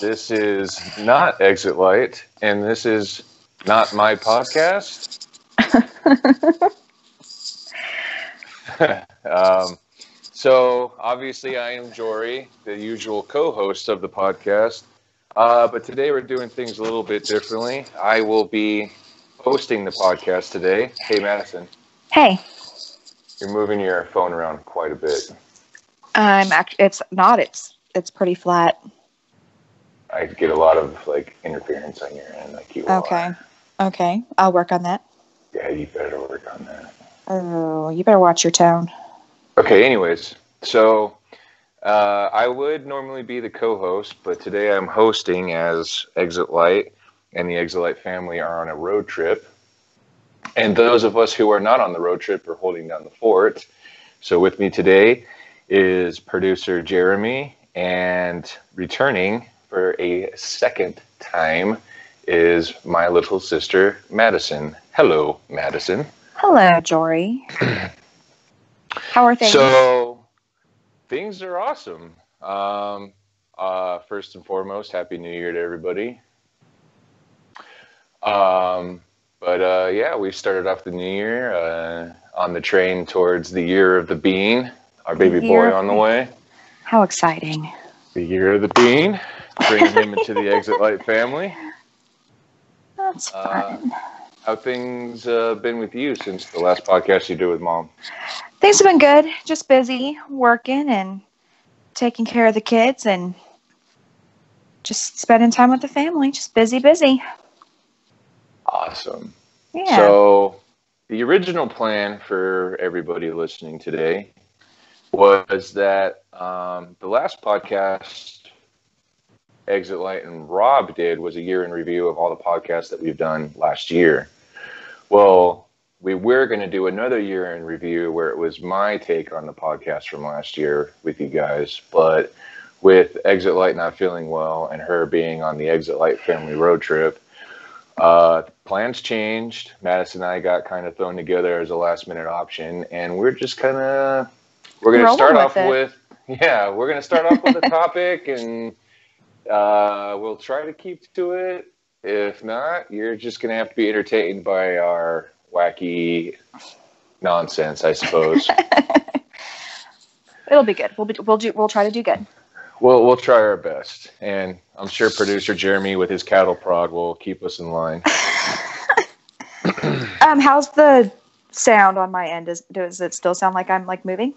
This is not Exit Light, and this is not my podcast. um, so, obviously, I am Jory, the usual co host of the podcast. Uh, but today we're doing things a little bit differently. I will be hosting the podcast today. Hey, Madison. Hey. You're moving your phone around quite a bit. I'm actually. It's not. It's it's pretty flat. I get a lot of like interference on your end, like you. Okay. Are. Okay. I'll work on that. Yeah, you better work on that. Oh, you better watch your tone. Okay. Anyways, so uh, I would normally be the co-host, but today I'm hosting as Exit Light, and the Exit Light family are on a road trip. And those of us who are not on the road trip are holding down the fort. So with me today is producer Jeremy, and returning for a second time is my little sister Madison. Hello, Madison. Hello, Jory. How are things? So things are awesome. Um, uh, first and foremost, happy New Year to everybody. Um, but uh, yeah, we started off the new year uh, on the train towards the year of the bean. Our baby boy on the way. How exciting! The year of the bean, bringing him into the Exit Light family. That's uh, how things uh, been with you since the last podcast you did with mom? Things have been good. Just busy working and taking care of the kids and just spending time with the family. Just busy, busy. Awesome. Yeah. So, the original plan for everybody listening today was that um, the last podcast Exit Light and Rob did was a year in review of all the podcasts that we've done last year. Well, we were going to do another year in review where it was my take on the podcast from last year with you guys, but with Exit Light not feeling well and her being on the Exit Light family road trip, uh, plans changed. Madison and I got kind of thrown together as a last minute option, and we're just kind of we're going to start off it. with yeah, we're going to start off with a topic, and uh, we'll try to keep to it. If not, you're just going to have to be entertained by our wacky nonsense, I suppose. It'll be good. We'll be, we'll do we'll try to do good. We'll we'll try our best, and I'm sure producer Jeremy with his cattle prod will keep us in line. um, how's the sound on my end? Does does it still sound like I'm like moving?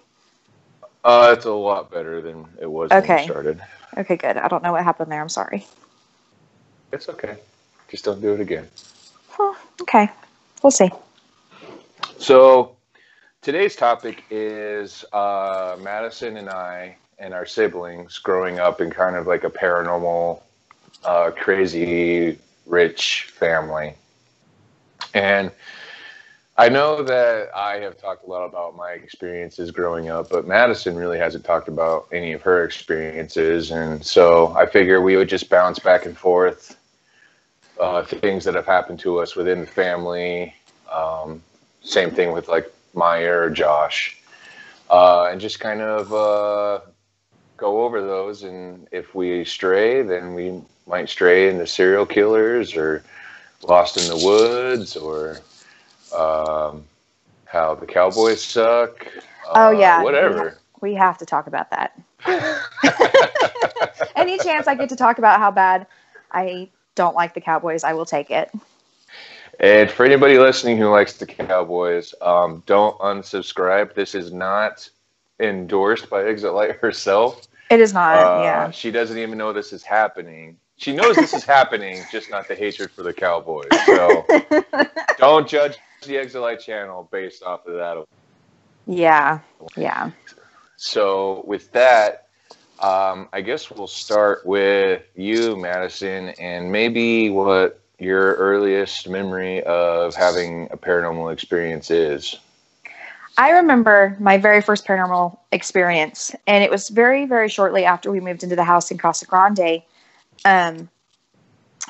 Uh, it's a lot better than it was okay. when we started. Okay, good. I don't know what happened there. I'm sorry. It's okay. Just don't do it again. Well, okay. We'll see. So today's topic is uh, Madison and I and our siblings growing up in kind of like a paranormal, uh, crazy, rich family. And I know that I have talked a lot about my experiences growing up, but Madison really hasn't talked about any of her experiences. And so I figure we would just bounce back and forth uh, things that have happened to us within the family. Um, same thing with like Maya or Josh. Uh, and just kind of uh, go over those. And if we stray, then we might stray into serial killers or lost in the woods or um, how the Cowboys suck. Oh, yeah. Uh, whatever. We have to talk about that. Any chance I get to talk about how bad I don't like the Cowboys, I will take it. And for anybody listening who likes the Cowboys, um, don't unsubscribe. This is not endorsed by Exit Light herself. It is not. Uh, yeah. She doesn't even know this is happening. She knows this is happening, just not the hatred for the Cowboys. So don't judge the Exit channel based off of that. Yeah. Yeah. So with that, um, I guess we'll start with you, Madison, and maybe what your earliest memory of having a paranormal experience is. I remember my very first paranormal experience, and it was very, very shortly after we moved into the house in Casa Grande, um,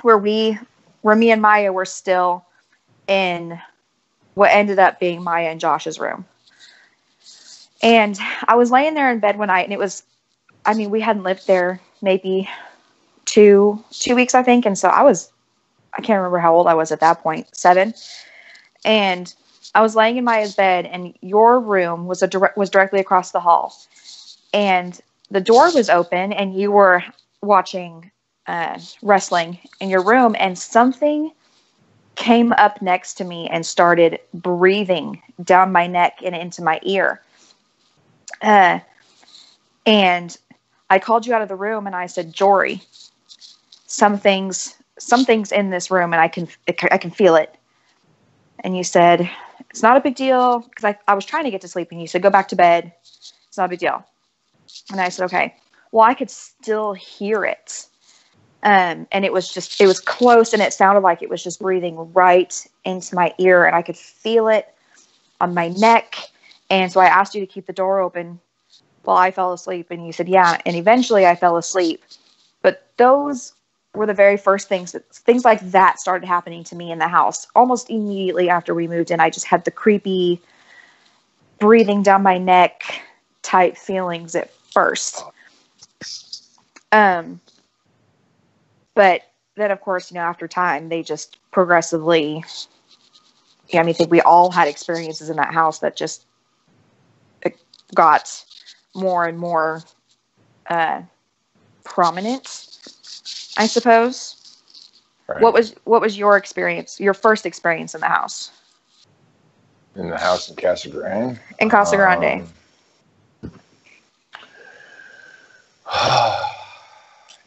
where we, where me and Maya were still in what ended up being Maya and Josh's room. And I was laying there in bed one night, and it was, I mean, we hadn't lived there maybe two two weeks, I think. And so I was, I can't remember how old I was at that point, seven. And I was laying in Maya's bed, and your room was a direct was directly across the hall, and the door was open, and you were watching uh, wrestling in your room, and something came up next to me and started breathing down my neck and into my ear. Uh, and I called you out of the room and I said, Jory, something's something's in this room and I can I can feel it. And you said, it's not a big deal because I, I was trying to get to sleep and you said, go back to bed. It's not a big deal. And I said, okay. Well, I could still hear it. Um, and it was just, it was close and it sounded like it was just breathing right into my ear and I could feel it on my neck. And so I asked you to keep the door open while I fell asleep. And you said, yeah. And eventually I fell asleep. But those were the very first things that things like that started happening to me in the house almost immediately after we moved in. I just had the creepy breathing down my neck type feelings at first. Um, but then, of course, you know, after time, they just progressively. Yeah, I mean, I think we all had experiences in that house that just got more and more uh, prominent. I suppose. Right. What was what was your experience? Your first experience in the house? In the house in Casa Grande. In Casa Grande. Um,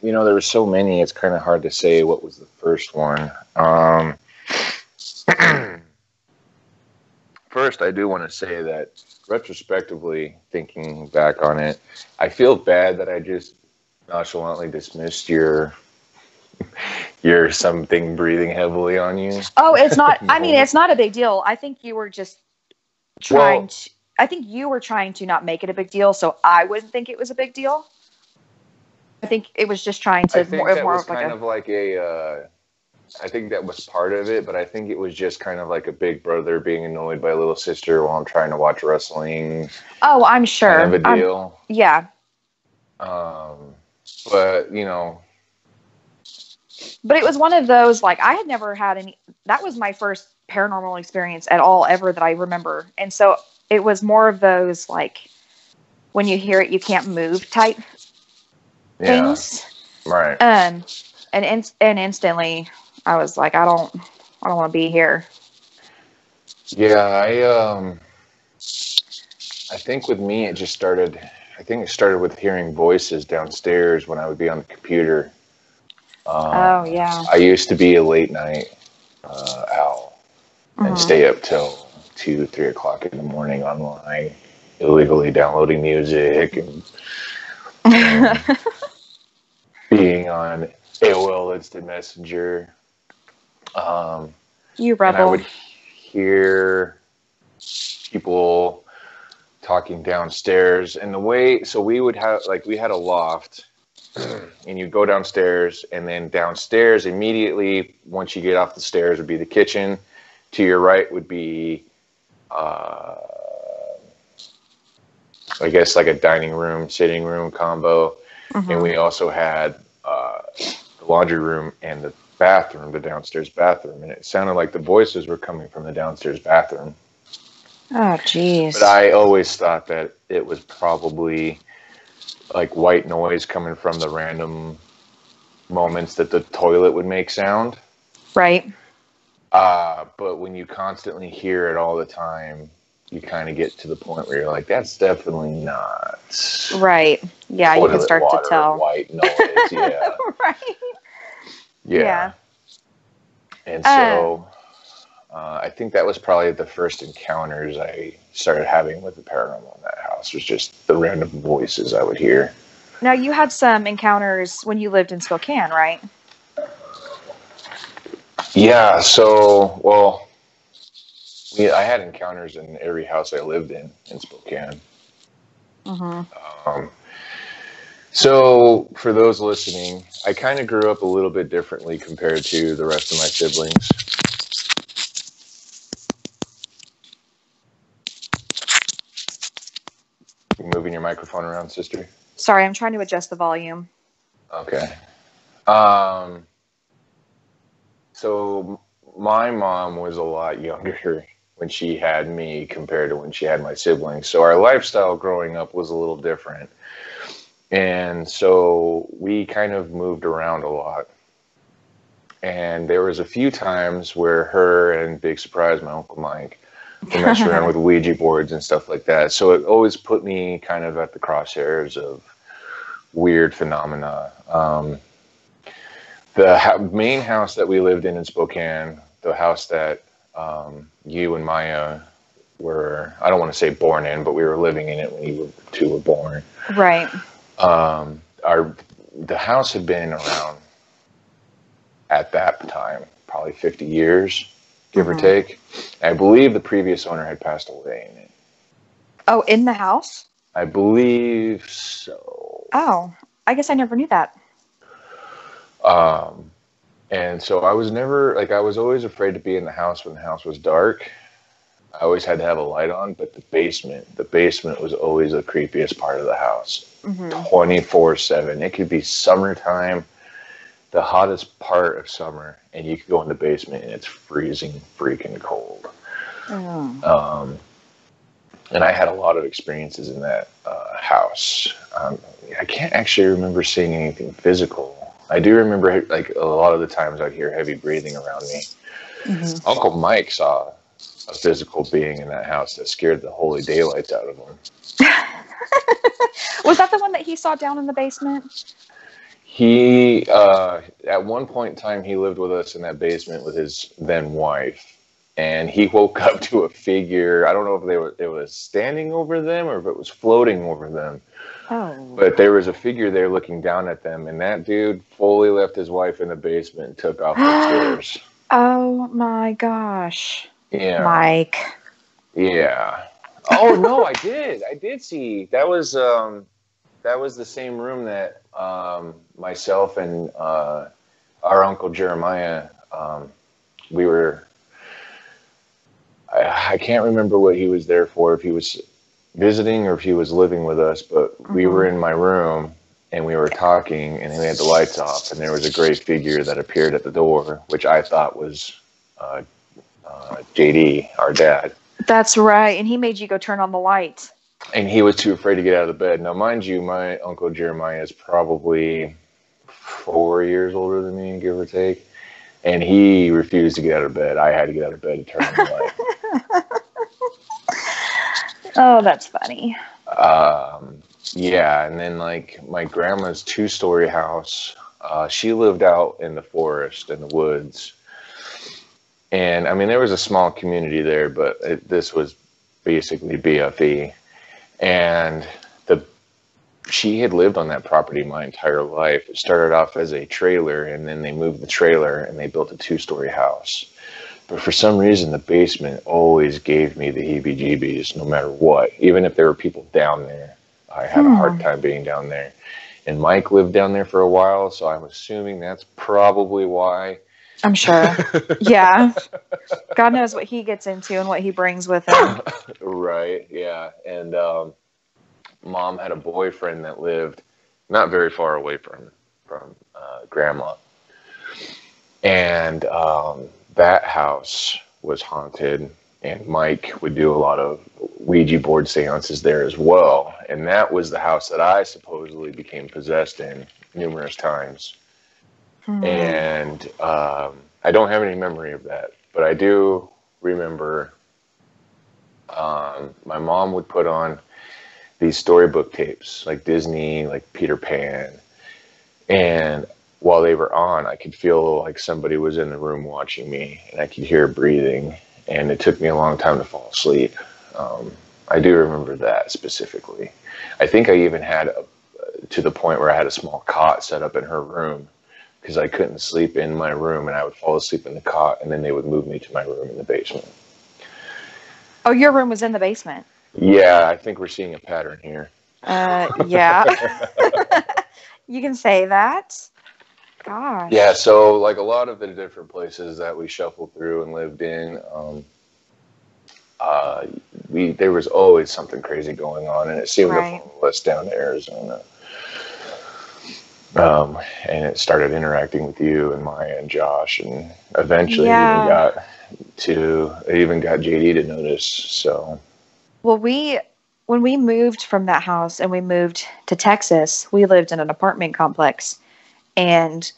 you know, there were so many. It's kind of hard to say what was the first one. Um, first, I do want to say that retrospectively, thinking back on it, I feel bad that I just nonchalantly dismissed your your something breathing heavily on you. Oh, it's not. I mean, it's not a big deal. I think you were just trying well, to. I think you were trying to not make it a big deal, so I wouldn't think it was a big deal. I think it was just trying to I think more, that more was kind like a, of like a. Uh, I think that was part of it, but I think it was just kind of like a big brother being annoyed by a little sister while I'm trying to watch wrestling. Oh, I'm sure. Kind of a deal. I'm, yeah. Um, but you know, but it was one of those like I had never had any. That was my first paranormal experience at all ever that I remember, and so it was more of those like when you hear it you can't move type yeah. things, right? Um, and in, and instantly I was like, I don't, I don't want to be here. Yeah, I um, I think with me it just started. I think it started with hearing voices downstairs when I would be on the computer um, oh yeah. I used to be a late night uh, owl mm-hmm. and stay up till two, three o'clock in the morning online, illegally downloading music and um, being on AOL Instant Messenger. Um, you rebel. I would hear people talking downstairs, and the way so we would have like we had a loft and you go downstairs, and then downstairs immediately once you get off the stairs would be the kitchen. To your right would be, uh, I guess, like a dining room, sitting room combo, mm-hmm. and we also had uh, the laundry room and the bathroom, the downstairs bathroom, and it sounded like the voices were coming from the downstairs bathroom. Oh, jeez. But I always thought that it was probably like white noise coming from the random moments that the toilet would make sound. Right. Uh, but when you constantly hear it all the time, you kind of get to the point where you're like, that's definitely not. Right. Yeah, you can start to tell. White noise. Yeah. right. Yeah. yeah. And so uh, uh, I think that was probably the first encounters I started having with the paranormal in that house was just the random voices I would hear. Now you had some encounters when you lived in Spokane, right? Yeah. So, well, we, I had encounters in every house I lived in in Spokane. Mm-hmm. Um, so, for those listening, I kind of grew up a little bit differently compared to the rest of my siblings. moving your microphone around, sister? Sorry, I'm trying to adjust the volume. Okay. Um, so my mom was a lot younger when she had me compared to when she had my siblings. So our lifestyle growing up was a little different. And so we kind of moved around a lot. And there was a few times where her and big surprise my uncle Mike were messing around with Ouija boards and stuff like that. So it always put me kind of at the crosshairs of weird phenomena. Um, the ha- main house that we lived in in Spokane, the house that um, you and Maya were, I don't want to say born in, but we were living in it when you two were born. Right. Um, our the house had been around at that time, probably 50 years, give Mhm. or take. I believe the previous owner had passed away in it. Oh, in the house? I believe so. Oh, I guess I never knew that. Um, and so I was never like I was always afraid to be in the house when the house was dark. I always had to have a light on, but the basement, the basement was always the creepiest part of the house. hmm 24 7. It could be summertime, the hottest part of summer, and you could go in the basement and it's freezing freaking cold. Mm. Um, and I had a lot of experiences in that uh, house. Um, I can't actually remember seeing anything physical. I do remember, like, a lot of the times I'd hear heavy breathing around me. Mhm. Uncle Mike saw a physical being in that house that scared the holy daylights out of him. Was that the one that he saw down in the basement? He, uh, at one point in time, he lived with us in that basement with his then wife. And he woke up to a figure. I don't know if they were it was standing over them or if it was floating over them. Oh. But there was a figure there looking down at them, and that dude fully left his wife in the basement and took off the stairs. Oh my gosh. Yeah. Mike. Yeah. Oh no, I did. I did see. That was um that was the same room that um myself and uh our uncle Jeremiah um we were I, I can't remember what he was there for if he was visiting or if he was living with us, but we Mhm. were in my room and we were talking and we had the lights off and there was a gray figure that appeared at the door, which I thought was uh, uh, JD, our dad. That's right. And he made you go turn on the light. and he was too afraid to get out of the bed. Now, mind you, my uncle Jeremiah is probably four years older than me, give or take, and he refused to get out of bed. I had to get out of bed to turn on the light. Oh, that's funny. um, yeah, and then like my grandma's two-story house. Uh, she lived out in the forest in the woods, and I mean there was a small community there, but it, this was basically BFE, and the she had lived on that property my entire life. It started off as a trailer, and then they moved the trailer and they built a two-story house. But for some reason, the basement always gave me the heebie-jeebies, no matter what. Even if there were people down there, I had a hard Hmm. time being down there. And Mike lived down there for a while, so I'm assuming that's probably why. I'm sure. yeah. God knows what he gets into and what he brings with him. right, yeah. And um, mom had a boyfriend that lived not very far away from from uh, grandma, and um, that house was haunted. And Mike would do a lot of Ouija board seances there as well. And that was the house that I supposedly became possessed in numerous times. Hmm. And um, I don't have any memory of that, but I do remember um, my mom would put on these storybook tapes, like Disney, like Peter Pan. And while they were on, I could feel like somebody was in the room watching me, and I could hear breathing. And it took me a long time to fall asleep. Um, I do remember that specifically. I think I even had a, to the point where I had a small cot set up in her room because I couldn't sleep in my room, and I would fall asleep in the cot, and then they would move me to my room in the basement. Oh, your room was in the basement. Yeah, I think we're seeing a pattern here. Uh, yeah. you can say that. Gosh. Yeah, so like a lot of the different places that we shuffled through and lived in, um, uh, we there was always something crazy going on, and it seemed Right. to follow us down to Arizona. Um, and it started interacting with you and Maya and Josh, and eventually Yeah. even got to even got JD to notice. So Well, we when we moved from that house and we moved to Texas, we lived in an apartment complex, and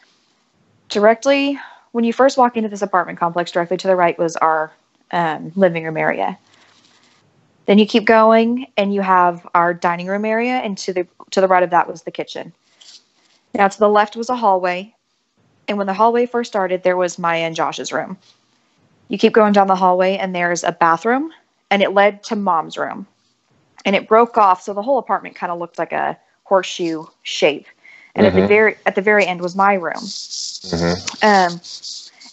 directly when you first walk into this apartment complex, directly to the right was our um, living room area. Then you keep going, and you have our dining room area, and to the to the right of that was the kitchen. Now to the left was a hallway, and when the hallway first started, there was Maya and Josh's room. You keep going down the hallway, and there's a bathroom, and it led to mom's room, and it broke off, so the whole apartment kind of looked like a horseshoe shape. And at the Mhm. very at the very end was my room. mhm. Um,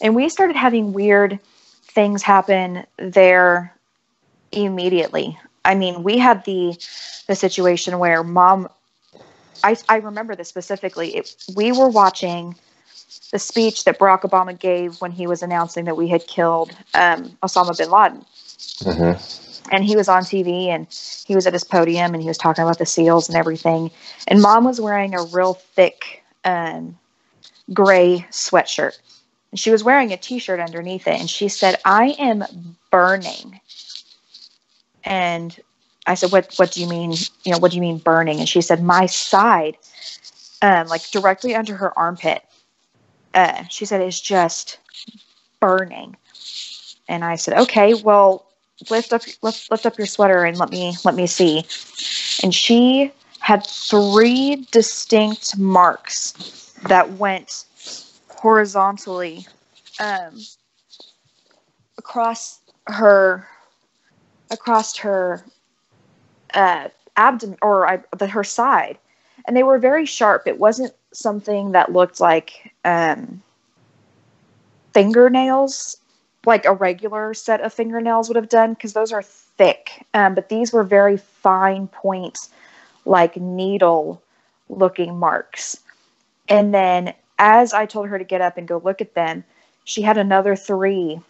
and we started having weird things happen there immediately. I mean, we had the the situation where mom. I I remember this specifically. It, we were watching the speech that Barack Obama gave when he was announcing that we had killed um, Osama bin Laden Mhm. And he was on TV and he was at his podium and he was talking about the seals and everything. And mom was wearing a real thick um, gray sweatshirt. And she was wearing a t shirt underneath it. And she said, I am burning. And I said, What what do you mean? You know, what do you mean burning? And she said, My side, um, like directly under her armpit. Uh, she said it's just burning. And I said, Okay, well, lift up lift, lift up your sweater and let me let me see. And she had three distinct marks that went horizontally um, across her across her uh, abdomen or I, the, her side. And they were very sharp. It wasn't something that looked like um, fingernails like a regular set of fingernails would have done because those are thick. Um, but these were very fine point, like needle looking marks. And then as I told her to get up and go look at them, she had another three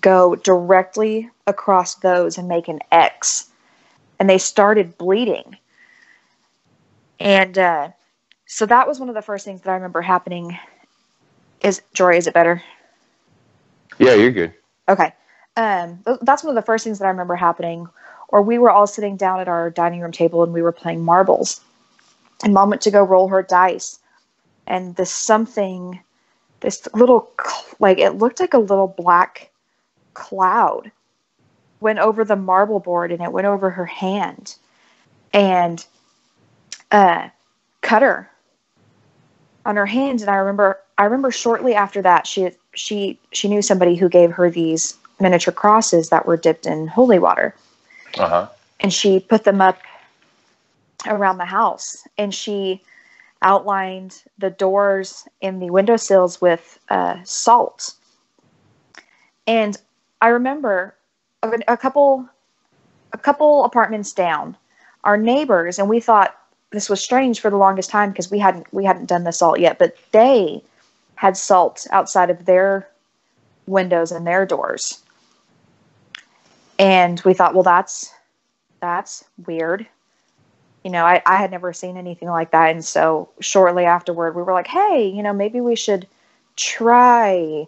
go directly across those and make an X. And they started bleeding. And uh, so that was one of the first things that I remember happening. Is Jory, is it better? Yeah, you're good. Okay. Um, that's one of the first things that I remember happening. Or we were all sitting down at our dining room table and we were playing marbles. And mom went to go roll her dice. And this something, this little, like, it looked like a little black cloud went over the marble board and it went over her hand and uh, cut her on her hand. And I remember, I remember shortly after that, she she she knew somebody who gave her these miniature crosses that were dipped in holy water Uh huh. and she put them up around the house and she outlined the doors and the windowsills with uh, salt and i remember a, a couple a couple apartments down our neighbors and we thought this was strange for the longest time because we hadn't we hadn't done the salt yet but they had salt outside of their windows and their doors. And we thought well that's that's weird. You know I, I had never seen anything like that. And so shortly afterward we were like hey you know maybe we should try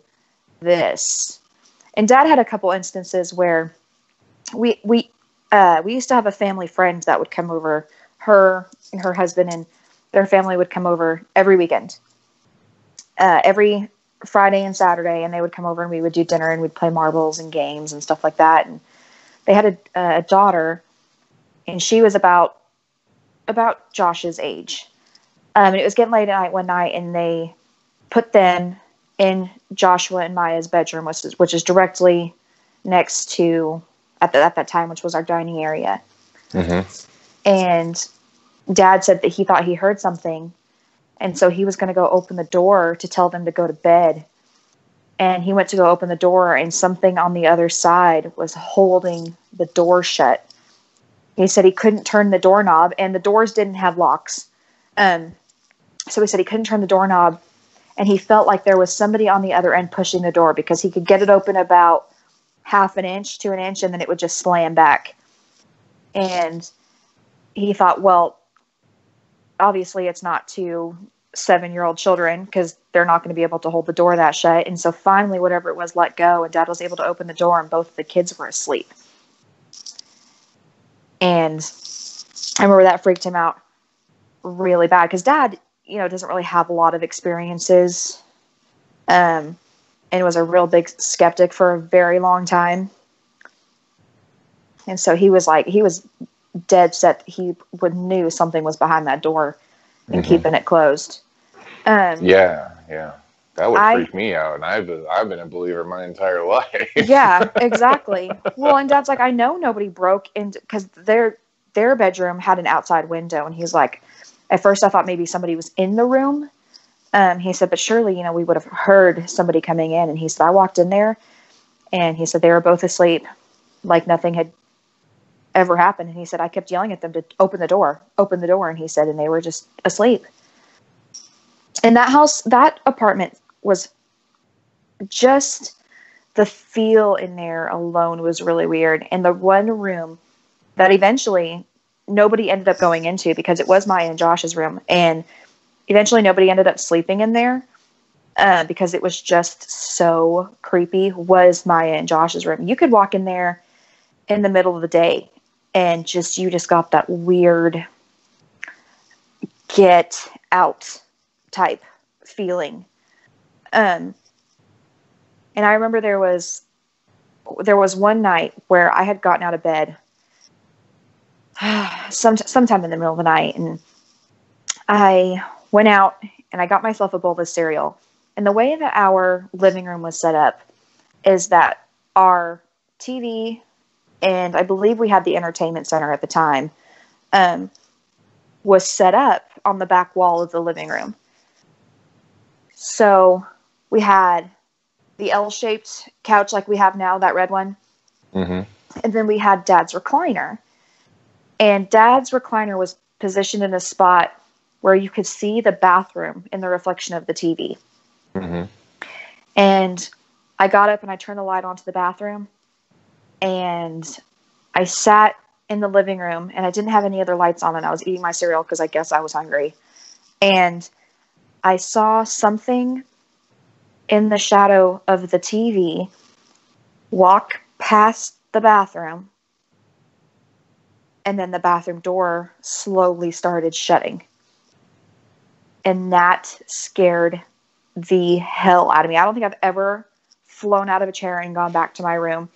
this. And dad had a couple instances where we we uh, we used to have a family friend that would come over. Her and her husband and their family would come over every weekend uh, every friday and saturday and they would come over and we would do dinner and we'd play marbles and games and stuff like that. And they had a, a daughter and she was about about josh's age. Um, and it was getting late at night one night and they put them in joshua and maya's bedroom which is, which is directly next to at, the, at that time which was our dining area. Mm-hmm. and dad said that he thought he heard something and so he was going to go open the door to tell them to go to bed. And he went to go open the door and something on the other side was holding the door shut. He said he couldn't turn the doorknob and the doors didn't have locks. Um, so he said he couldn't turn the doorknob and he felt like there was somebody on the other end pushing the door because he could get it open about half an inch to an inch and then it would just slam back. And he thought, well, obviously it's not to seven year old children because they're not going to be able to hold the door that shut. And so finally, whatever it was let go, and dad was able to open the door, and both the kids were asleep. And I remember that freaked him out really bad because dad, you know, doesn't really have a lot of experiences um, and was a real big skeptic for a very long time. And so he was like, he was dead set he would knew something was behind that door and Mhm. keeping it closed. Um, Yeah, yeah. That would I- freak me out. And I've been, I've been a believer my entire life. yeah, exactly. Well, and Dad's like, I know nobody broke into because their their bedroom had an outside window, and he's like, at first I thought maybe somebody was in the room. Um, he said, but surely you know we would have heard somebody coming in, and he said I walked in there, and he said they were both asleep, like nothing had ever happened, and he said I kept yelling at them to open the door, open the door, and he said, and they were just asleep. And that house, that apartment was just the feel in there alone was really weird. And the one room that eventually nobody ended up going into because it was Maya and Josh's room, and eventually nobody ended up sleeping in there uh, because it was just so creepy. Was Maya and Josh's room? You could walk in there in the middle of the day, and just you just got that weird get out type feeling. Um, and I remember there was there was one night where I had gotten out of bed some sometime in the middle of the night and I went out and I got myself a bowl of cereal. And the way that our living room was set up is that our TV and I believe we had the entertainment center at the time um, was set up on the back wall of the living room. So we had the L shaped couch like we have now, that red one. hmm And then we had dad's recliner. And dad's recliner was positioned in a spot where you could see the bathroom in the reflection of the TV. hmm And I got up and I turned the light on to the bathroom. And I sat in the living room and I didn't have any other lights on and I was eating my cereal because I guess I was hungry. And I saw something in the shadow of the TV walk past the bathroom. And then the bathroom door slowly started shutting. And that scared the hell out of me. I don't think I've ever flown out of a chair and gone back to my room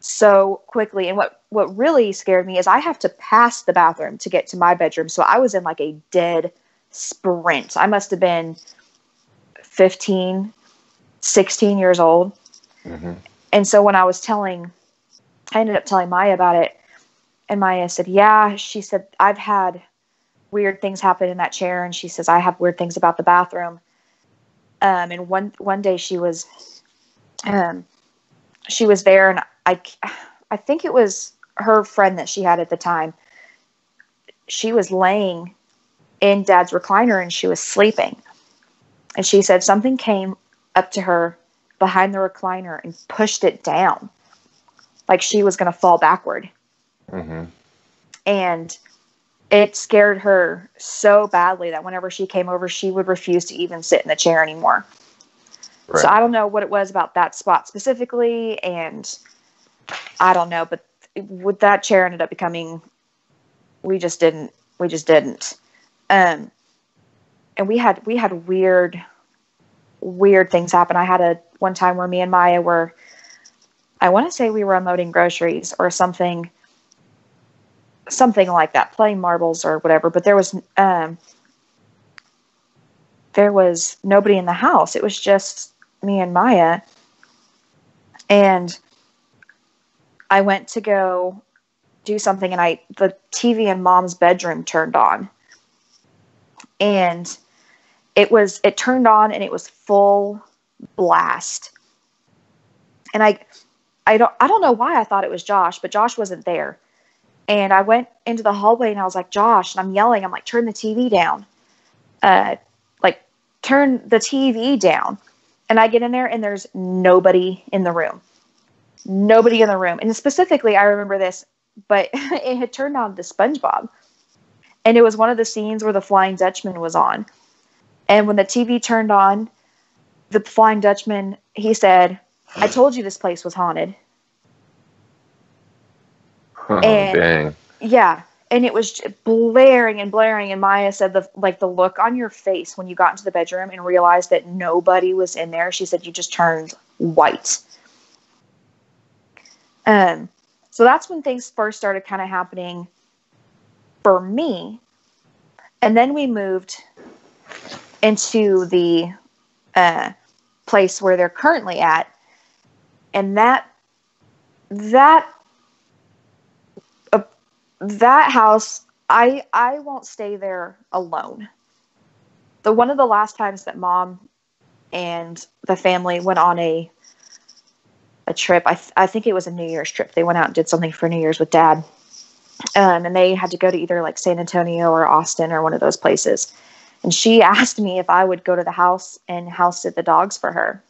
so quickly. And what what really scared me is I have to pass the bathroom to get to my bedroom. So I was in like a dead sprint. I must have been 15, 16 years old. hmm And so when I was telling, I ended up telling Maya about it. And Maya said, Yeah. She said, I've had weird things happen in that chair. And she says, I have weird things about the bathroom. Um, and one, one day she was, um, she was there and I, I think it was her friend that she had at the time. She was laying in dad's recliner and she was sleeping. And she said something came up to her behind the recliner and pushed it down like she was going to fall backward. hmm And it scared her so badly that whenever she came over, she would refuse to even sit in the chair anymore. Right. So I don't know what it was about that spot specifically. And I don't know, but with that chair ended up becoming, we just didn't, we just didn't. Um, and we had, we had weird, weird things happen. I had a one time where me and Maya were, I want to say we were unloading groceries or something, something like that, playing marbles or whatever. But there was, um, there was nobody in the house. It was just me and Maya. And I went to go do something and I the TV in mom's bedroom turned on. And it was it turned on and it was full blast. And I I don't I don't know why I thought it was Josh, but Josh wasn't there. And I went into the hallway and I was like, Josh, and I'm yelling, I'm like, turn the TV down. Uh like turn the TV down. And I get in there and there's nobody in the room. Nobody in the room. And specifically I remember this, but it had turned on to SpongeBob. and it was one of the scenes where the Flying Dutchman was on. And when the TV turned on, the Flying Dutchman, he said, I told you this place was haunted. Oh, And- dang. Yeah. And it was blaring and blaring. And Maya said the like the look on your face when you got into the bedroom and realized that nobody was in there. She said you just turned white. Um, so that's when things first started kind of happening for me. And then we moved into the uh, place where they're currently at, and that that that house I I won't stay there alone. The one of the last times that mom and the family went on a a trip. I, th- I think it was a New Year's trip. They went out and did something for New Year's with dad. Um, and they had to go to either like San Antonio or Austin or one of those places. And she asked me if I would go to the house and house sit the dogs for her.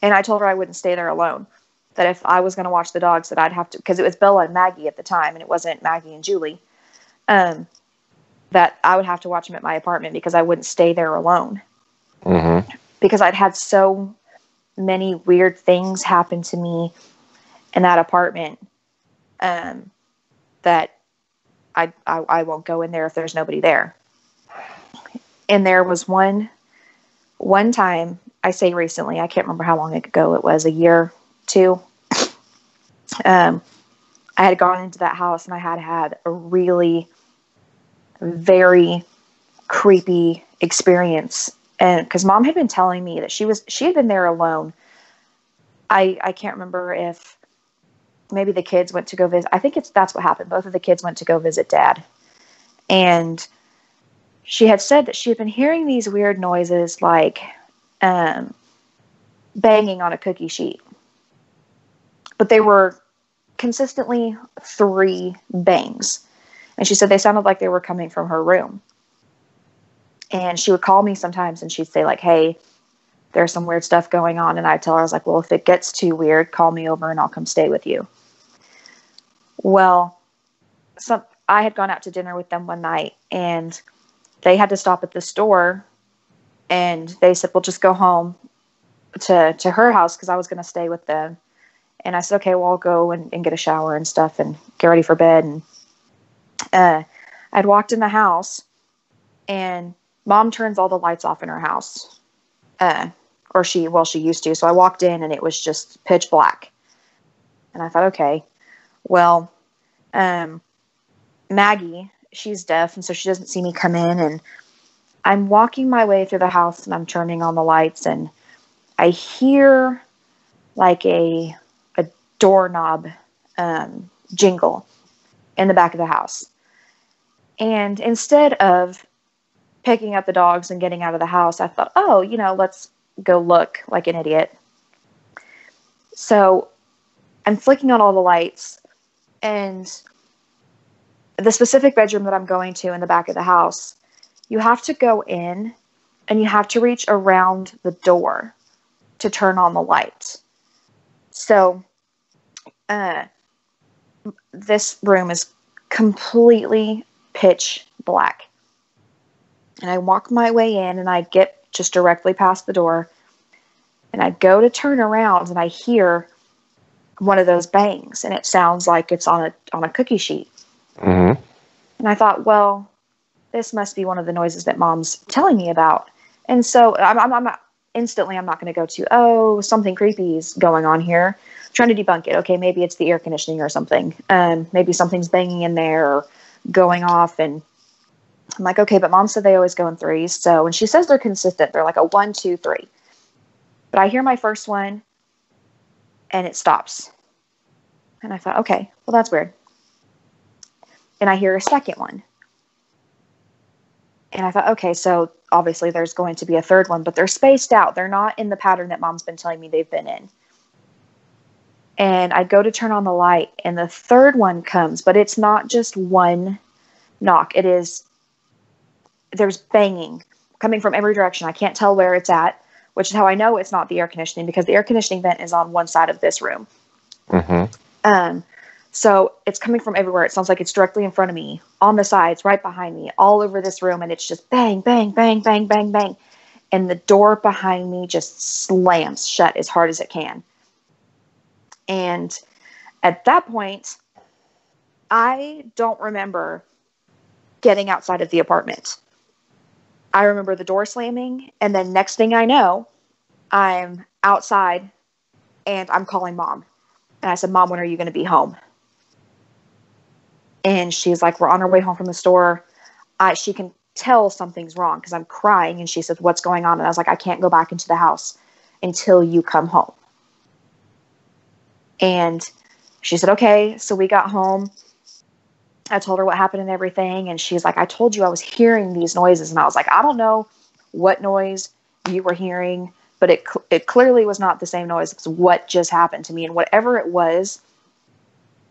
And I told her I wouldn't stay there alone. That if I was going to watch the dogs, that I'd have to, because it was Bella and Maggie at the time, and it wasn't Maggie and Julie. Um, that I would have to watch them at my apartment because I wouldn't stay there alone Mm-hmm. because I'd had so many weird things happen to me in that apartment um, that I, I I won't go in there if there's nobody there. And there was one one time I say recently I can't remember how long ago it was a year two. Um, I had gone into that house and I had had a really very creepy experience. And because mom had been telling me that she was she had been there alone. I i can't remember if maybe the kids went to go visit i think it's that's what happened. Both of the kids went to go visit dad. And she had said that she had been hearing these weird noises like um banging on a cookie sheet but they were consistently three bangs. And she said they sounded like they were coming from her room. And she would call me sometimes and she'd say like hey there's some weird stuff going on. And i'd tell her i was like well if it gets too weird call me over and i'll come stay with you. Well some i had gone out to dinner with them one night and they had to stop at the store and they said well just go home to to her house because i was going to stay with them and i said okay well i'll go and, and get a shower and stuff and get ready for bed. And uh, i'd walked in the house and mom turns all the lights off in her house. Uh, or she well she used to. So i walked in and it was just pitch black. And i thought okay well um, maggie she's deaf and so she doesn't see me come in. And i'm walking my way through the house and i'm turning on the lights and i hear like a a doorknob um, jingle in the back of the house and instead of picking up the dogs and getting out of the house, I thought, oh, you know, let's go look like an idiot. So I'm flicking on all the lights, and the specific bedroom that I'm going to in the back of the house, you have to go in and you have to reach around the door to turn on the light. So, uh, this room is completely pitch black and I walk my way in and I get just directly past the door and I go to turn around and I hear one of those bangs and it sounds like it's on a on a cookie sheet. Mm-hmm. And I thought, well, this must be one of the noises that mom's telling me about. And so I'm, I'm, I'm not, instantly, I'm not going to go to, oh, something creepy is going on here. Trying to debunk it. Okay, maybe it's the air conditioning or something. Um, maybe something's banging in there or going off. And I'm like, okay, but mom said they always go in threes. So, when she says they're consistent. They're like a one, two, three. But I hear my first one and it stops. And I thought, okay, well, that's weird. And I hear a second one. And I thought, okay, so obviously there's going to be a third one, but they're spaced out. They're not in the pattern that mom's been telling me they've been in. And I go to turn on the light, and the third one comes, but it's not just one knock. It is, there's banging coming from every direction. I can't tell where it's at, which is how I know it's not the air conditioning because the air conditioning vent is on one side of this room. Mm-hmm. Um, So it's coming from everywhere. It sounds like it's directly in front of me, on the sides, right behind me, all over this room. And it's just bang, bang, bang, bang, bang, bang. And the door behind me just slams shut as hard as it can. And at that point, I don't remember getting outside of the apartment. I remember the door slamming, and then next thing I know, I'm outside and I'm calling mom. And I said, Mom, when are you going to be home? And she's like, We're on our way home from the store. I, she can tell something's wrong because I'm crying. And she says, What's going on? And I was like, I can't go back into the house until you come home. And she said, Okay. So we got home. I told her what happened and everything. And she's like, I told you I was hearing these noises. And I was like, I don't know what noise you were hearing, but it, it clearly was not the same noise as what just happened to me. And whatever it was,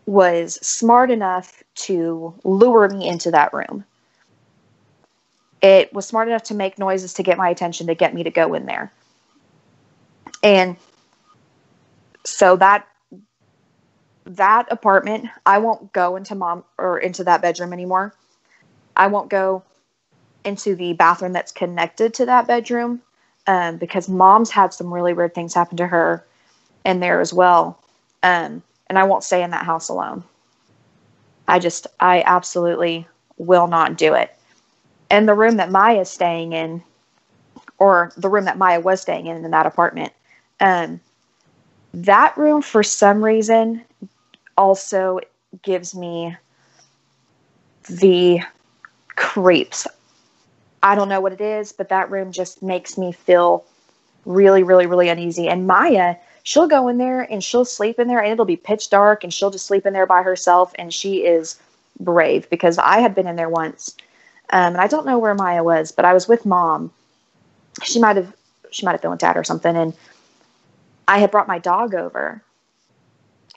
was smart enough to lure me into that room. It was smart enough to make noises to get my attention, to get me to go in there. And so that that apartment, I won't go into mom or into that bedroom anymore. I won't go into the bathroom that's connected to that bedroom um, because mom's had some really weird things happen to her in there as well. Um, and I won't stay in that house alone. I just, I absolutely will not do it. And the room that Maya's staying in, or the room that Maya was staying in in that apartment, um, that room for some reason also gives me the creeps. I don't know what it is, but that room just makes me feel really, really, really uneasy. And Maya, she'll go in there and she'll sleep in there and it'll be pitch dark and she'll just sleep in there by herself. And she is brave because I had been in there once. Um, and I don't know where Maya was, but I was with mom. She might have, she might have feeling tad or something. And I had brought my dog over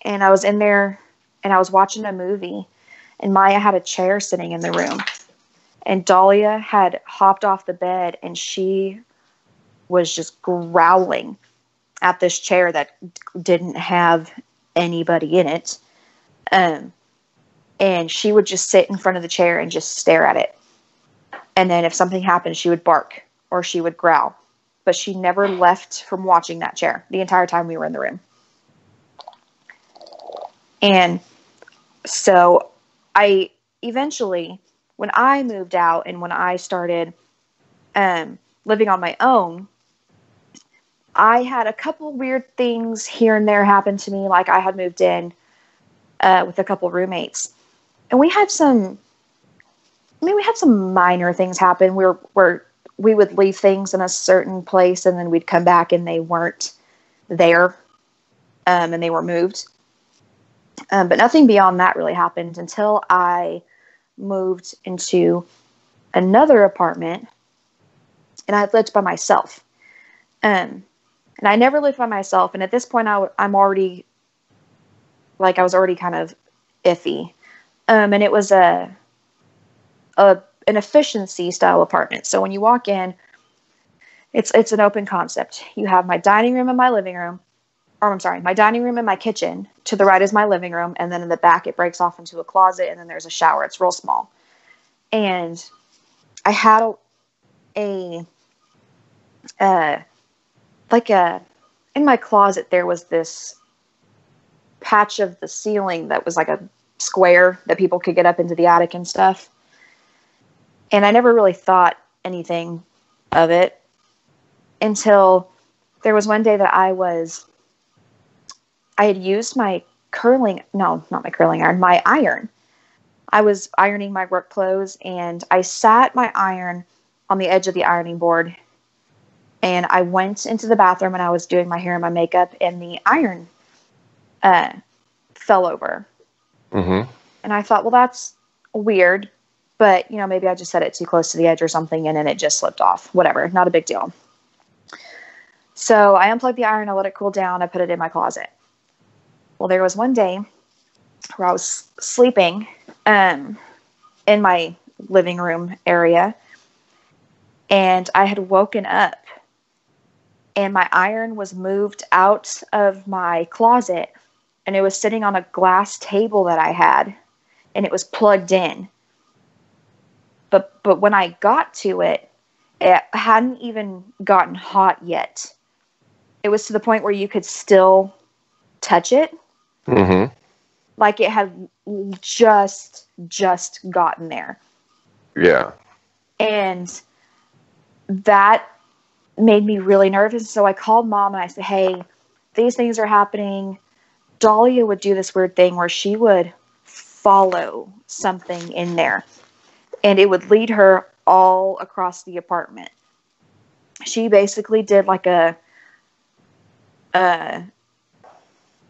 and I was in there and I was watching a movie, and Maya had a chair sitting in the room, and Dahlia had hopped off the bed and she was just growling at this chair that didn't have anybody in it. Um, and she would just sit in front of the chair and just stare at it. And then if something happened, she would bark or she would growl. But she never left from watching that chair the entire time we were in the room. And so I eventually, when I moved out and when I started um, living on my own, I had a couple weird things here and there happen to me. Like I had moved in uh, with a couple roommates, and we had some. I mean, we had some minor things happen. We were we would leave things in a certain place, and then we'd come back and they weren't there, um, and they were moved. Um, but nothing beyond that really happened until I moved into another apartment and I lived by myself. Um, and I never lived by myself. And at this point, i w- I'm already like I was already kind of iffy. Um, and it was a, a an efficiency style apartment. So when you walk in, it's it's an open concept. You have my dining room and my living room or I'm sorry, my dining room and my kitchen. To the right is my living room, and then in the back it breaks off into a closet, and then there's a shower. It's real small, and I had a, a uh, like a in my closet there was this patch of the ceiling that was like a square that people could get up into the attic and stuff. And I never really thought anything of it until there was one day that I was I had used my curling, no, not my curling iron, my iron. I was ironing my work clothes and I sat my iron on the edge of the ironing board and I went into the bathroom and I was doing my hair and my makeup and the iron uh, fell over. Mm-hmm. And I thought, well, that's weird, but you know, maybe I just set it too close to the edge or something and then it just slipped off. Whatever, not a big deal. So I unplugged the iron, I let it cool down, I put it in my closet. Well, there was one day where I was sleeping um, in my living room area, and I had woken up, and my iron was moved out of my closet and it was sitting on a glass table that I had and it was plugged in. But but when I got to it, it hadn't even gotten hot yet. It was to the point where you could still touch it. Mm-hmm. Like it had just just gotten there. Yeah. And that made me really nervous. So I called mom and I said, Hey, these things are happening. Dahlia would do this weird thing where she would follow something in there and it would lead her all across the apartment. She basically did like a uh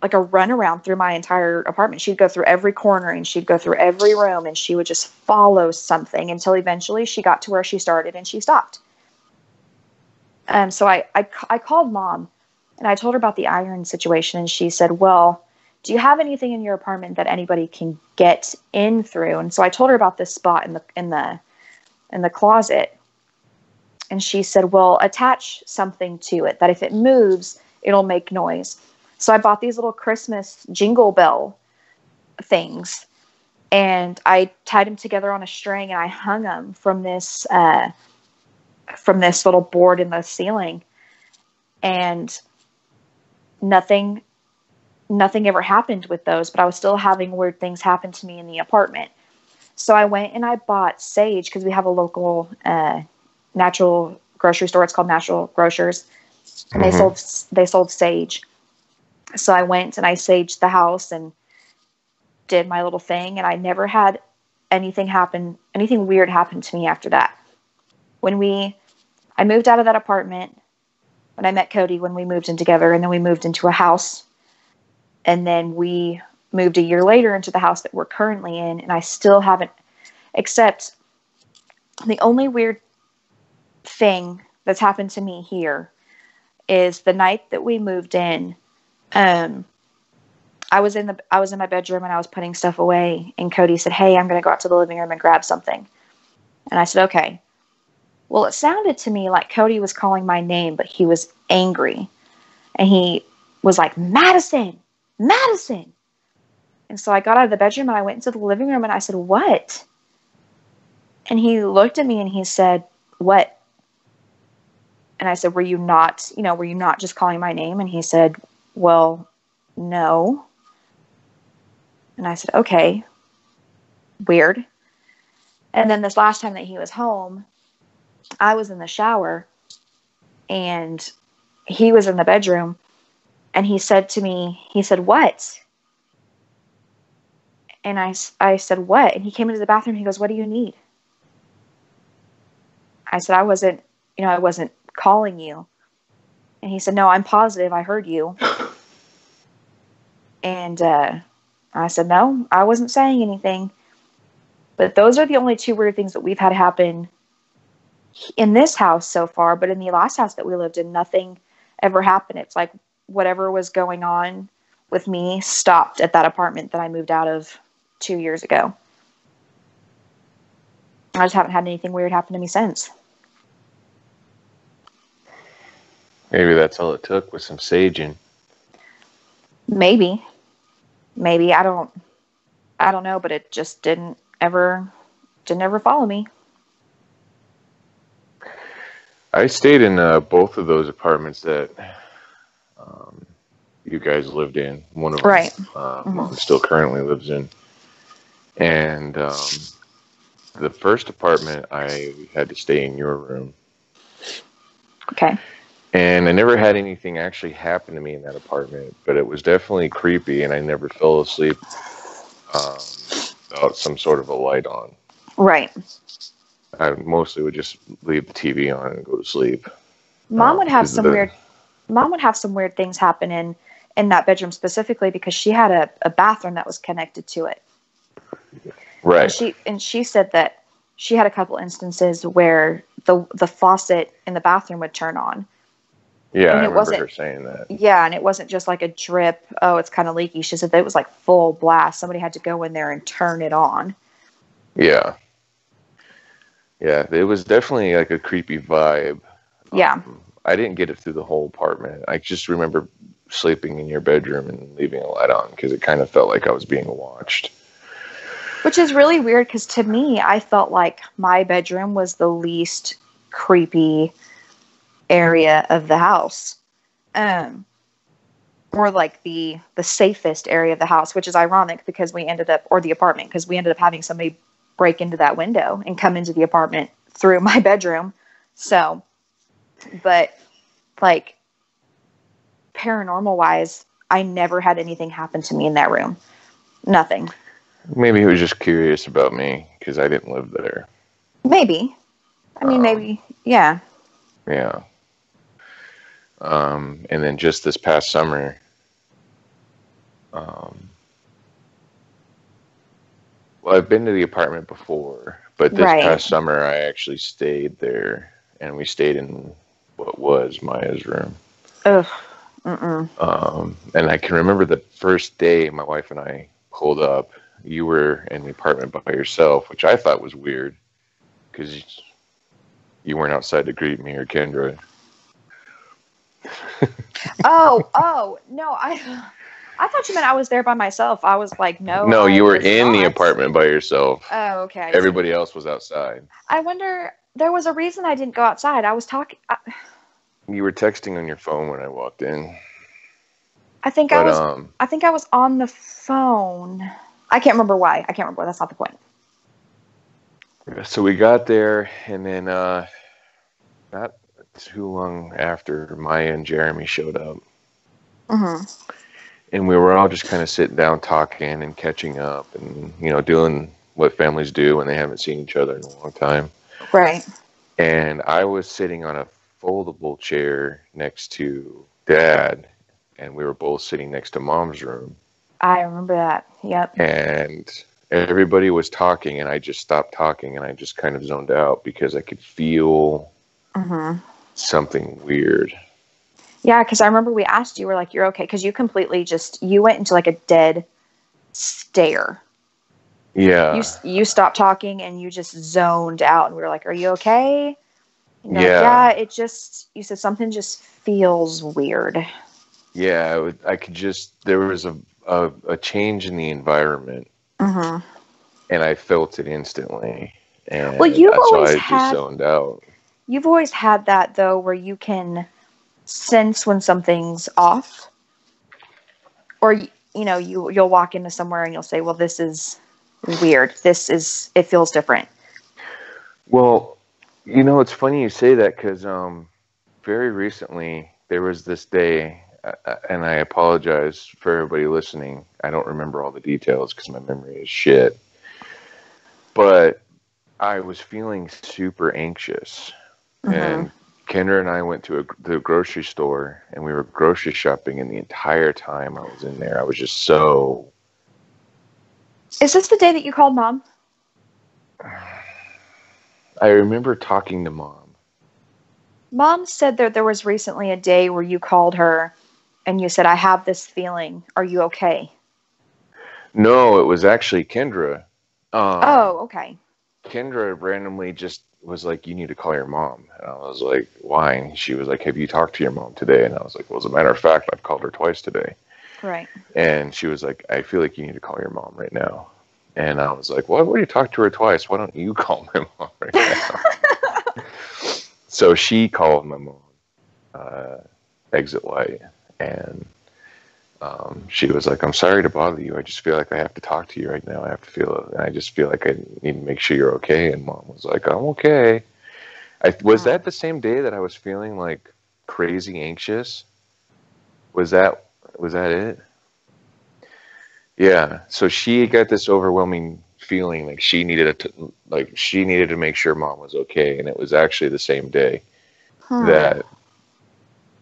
like a runaround through my entire apartment. She'd go through every corner and she'd go through every room and she would just follow something until eventually she got to where she started and she stopped. Um, so I, I, I called mom and I told her about the iron situation and she said, well, do you have anything in your apartment that anybody can get in through? And so I told her about this spot in the, in the, in the closet. And she said, well, attach something to it that if it moves, it'll make noise. So I bought these little Christmas jingle bell things and I tied them together on a string and I hung them from this, uh, from this little board in the ceiling. And nothing nothing ever happened with those but i was still having weird things happen to me in the apartment. So i went and i bought sage because we have a local uh, natural grocery store. It's called natural grocers. And Mhm. they sold they sold sage so i went and i saged the house and did my little thing and i never had anything happen anything weird happen to me after that. When we I moved out of that apartment when I met Cody when we moved in together and then we moved into a house. And then we moved a year later into the house that we're currently in and I still haven't except the only weird thing that's happened to me here is the night that we moved in um I was in the I was in my bedroom and I was putting stuff away and Cody said, "Hey, I'm going to go out to the living room and grab something." And I said, "Okay." Well, it sounded to me like Cody was calling my name, but he was angry. And he was like, Madison, Madison. And so I got out of the bedroom and I went into the living room and I said, What? And he looked at me and he said, What? And I said, Were you not, you know, were you not just calling my name? And he said, Well, no. And I said, Okay. Weird. And then this last time that he was home, I was in the shower and he was in the bedroom and he said to me, he said, What? And I, I said, What? And he came into the bathroom. He goes, What do you need? I said, I wasn't, you know, I wasn't calling you. And he said, No, I'm positive. I heard you. and uh, I said, No, I wasn't saying anything. But those are the only two weird things that we've had happen in this house so far, but in the last house that we lived in, nothing ever happened. It's like whatever was going on with me stopped at that apartment that I moved out of two years ago. I just haven't had anything weird happen to me since. Maybe that's all it took was some saging. Maybe, maybe I don't, I don't know, but it just didn't ever, didn't ever follow me. I stayed in uh, both of those apartments that um, you guys lived in. One of them, Right. uh, Mhm. still currently lives in, and um, the first apartment I had to stay in your room, Okay. And I never had anything actually happen to me in that apartment, but it was definitely creepy, and I never fell asleep um, without some sort of a light on. Right. I mostly would just leave the TV on and go to sleep. Mom would have 'cause some the- weird mom would have some weird things happen in in that bedroom specifically because she had a, a bathroom that was connected to it. And Right. she and she said that she had a couple instances where the the faucet in the bathroom would turn on. Yeah, and I it remember wasn't- her saying that. Yeah, and it wasn't just like a drip, oh, it's kind of leaky. She said that it was like full blast. Somebody had to go in there and turn it on. Yeah. Yeah, it was definitely like a creepy vibe. Yeah. Um, I didn't get it through the whole apartment. I just remember sleeping in your bedroom and leaving a light on because it kind of felt like I was being watched. Which is really weird because to me, I felt like my bedroom was the least creepy area of the house. Um, or like the the safest area of the house, which is ironic because we ended up or the apartment because we ended up having somebody break into that window and come into the apartment through my bedroom. So, but like paranormal wise, I never had anything happen to me in that room. Nothing. Maybe he was just curious about me because I didn't live there. Maybe. I mean, Um, maybe. Yeah. Yeah. Um, and then just this past summer, um, well, I've been to the apartment before, but this Right. past summer I actually stayed there, and we stayed in what was Maya's room. Ugh. Mm-mm. Um, and I can remember the first day my wife and I pulled up. You were in the apartment by yourself, which I thought was weird because you weren't outside to greet me or Kendra. Oh, oh no! I, I thought you meant I was there by myself. I was like, no. no, I you were in the apartment by yourself. Oh, okay. Everybody else was outside. I wonder. There was a reason I didn't go outside. I was talking. I, You were texting on your phone when I walked in. I think I was. um, I think I was on the phone. I can't remember why. I can't remember. That's not the point. so we got there, and then uh, not too long after, Maya and Jeremy showed up. hmm and we were all just kind of sitting down talking and catching up and you know doing what families do when they haven't seen each other in a long time Right. and i was sitting on a foldable chair next to dad and we were both sitting next to mom's room I remember that. Yep. and everybody was talking and i just stopped talking and i just kind of zoned out because i could feel hmm something weird Yeah, because I remember we asked you. We're like, "You're okay?" Because you completely just you went into like a dead stare. yeah you you stopped talking and you just zoned out, and we were like, "Are you okay?" And you're like, Yeah. yeah. It just you said something just feels weird. yeah I, would, I could just there was a, a a change in the environment hmm and I felt it instantly. And Well, you've that's always I had- just zoned out. You've always had that though, where you can sense when something's off, or you know, you you'll walk into somewhere and you'll say, "Well, this is weird. This is it feels different." Well, you know, it's funny you say that because um, very recently there was this day, uh, uh, and I apologize for everybody listening. I don't remember all the details because my memory is shit. But I was feeling super anxious, and Kendra and I went to a, the grocery store, and we were grocery shopping, and the entire time I was in there, I was just so Is this the day that you called mom? I remember talking to mom. Mom said that there was recently a day where you called her and you said, I have this feeling. Are you okay? No, it was actually Kendra. Um, oh, okay. Kendra randomly just was like, "You need to call your mom," and I was like, "Why?" And she was like, "Have you talked to your mom today?" And I was like, "Well, as a matter of fact, I've called her twice today." Right. And she was like, "I feel like you need to call your mom right now." And I was like, "Well, I've already talked to her twice. Why don't you call my mom right now?" so she called my mom, uh, exit light, and um, she was like, "I'm sorry to bother you. I just feel like I have to talk to you right now. I have to feel, and I just feel like I need to make sure you're okay." And mom was like, "I'm okay." I was that the same day that I was feeling like crazy anxious. Was that was that it? Yeah. So she got this overwhelming feeling like she needed to like she needed to make sure mom was okay, and it was actually the same day Hmm. that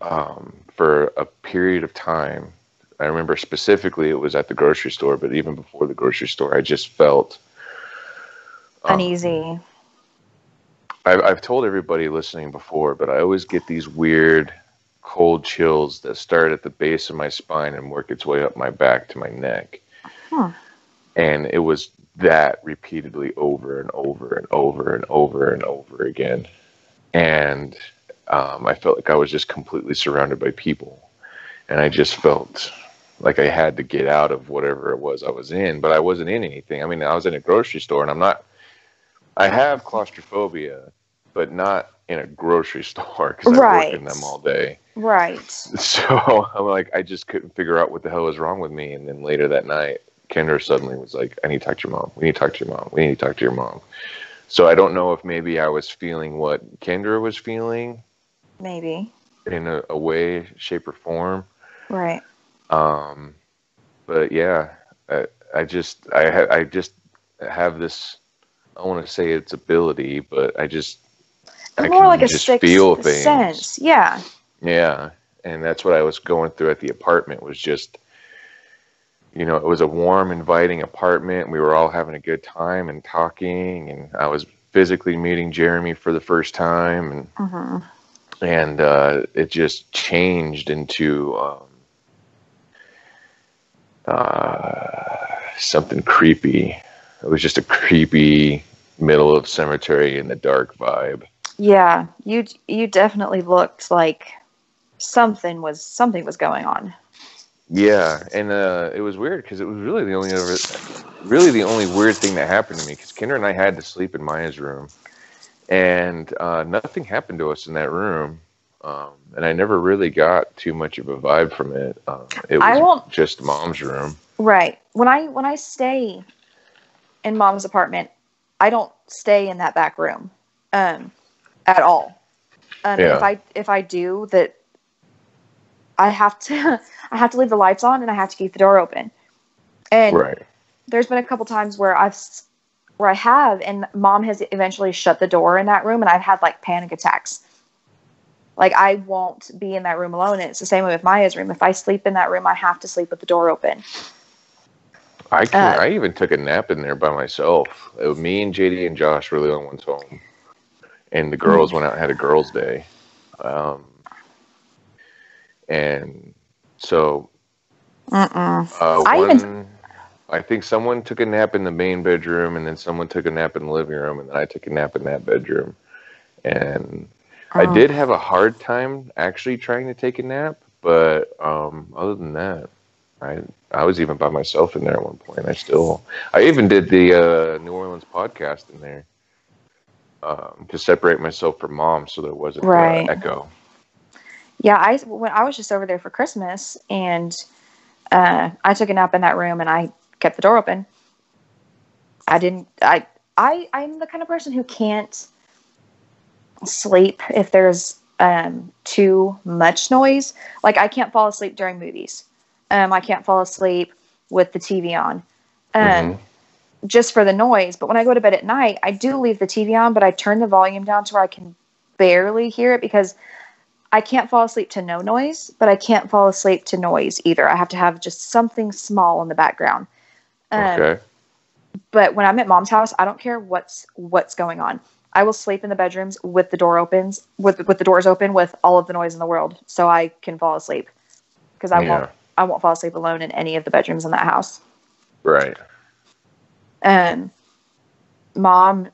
um, for a period of time, I remember specifically it was at the grocery store, but even before the grocery store, I just felt um, Uneasy. I've, I've told everybody listening before, but I always get these weird cold chills that start at the base of my spine and work its way up my back to my neck. Huh. And it was that repeatedly over and over and over and over and over again. And um, I felt like I was just completely surrounded by people. and I just felt like I had to get out of whatever it was I was in, but I wasn't in anything. I mean, I was in a grocery store, and I'm not. I have claustrophobia, but not in a grocery store because I Right. work in them all day. Right. So I'm like, I just couldn't figure out what the hell was wrong with me. And then later that night, Kendra suddenly was like, I need to talk to your mom. We need to talk to your mom. We need to talk to your mom. So I don't know if maybe I was feeling what Kendra was feeling Maybe. in a, a way, shape, or form. Right. Um, but yeah, I, I just, I, ha- I just have this. I want to say it's ability, but I just, I More like a sixth feel things. sense. Yeah. Yeah, and that's what I was going through at the apartment was just you know, it was a warm, inviting apartment. We were all having a good time and talking and I was physically meeting Jeremy for the first time and hmm and uh, it just changed into um, uh, something creepy. It was just a creepy middle of cemetery in the dark vibe. Yeah. You you definitely looked like something was something was going on. Yeah, and uh, it was weird because it was really the only other, really the only weird thing that happened to me because Kendra and I had to sleep in Maya's room, and uh, nothing happened to us in that room, um, and I never really got too much of a vibe from it. Um, it I was won't- just mom's room. Right. When I when I stay in mom's apartment, I don't stay in that back room um at all. Um Yeah. if I if I do that I have to I have to leave the lights on and I have to keep the door open. And Right. there's been a couple times where I've where I have and mom has eventually shut the door in that room and I've had like panic attacks. Like I won't be in that room alone. And it's the same way with Maya's room. If I sleep in that room, I have to sleep with the door open. I can, Uh, I even took a nap in there by myself. It was me and JD and Josh were the only ones home, and the girls went out and had a girls' day. Um, and so uh, I even- I think someone took a nap in the main bedroom, and then someone took a nap in the living room, and then I took a nap in that bedroom. And I Oh. did have a hard time actually trying to take a nap, but um, other than that, I I was even by myself in there at one point. I still I even did the uh, New Orleans podcast in there um, to separate myself from mom, so there wasn't Right. uh, echo. Yeah, I when I was just over there for Christmas and uh, I took a nap in that room and I kept the door open. I didn't. I I I'm the kind of person who can't sleep if there's um, too much noise. Like I can't fall asleep during movies. Um, I can't fall asleep with the TV on. Um, Mhm. just for the noise. But when I go to bed at night, I do leave the TV on, but I turn the volume down to where I can barely hear it because I can't fall asleep to no noise, but I can't fall asleep to noise either. I have to have just something small in the background. Um, Okay. But when I'm at mom's house, I don't care what's what's going on. I will sleep in the bedrooms with the door opens with with the doors open with all of the noise in the world, so I can fall asleep because I Yeah. won't I won't fall asleep alone in any of the bedrooms in that house. Right. And mom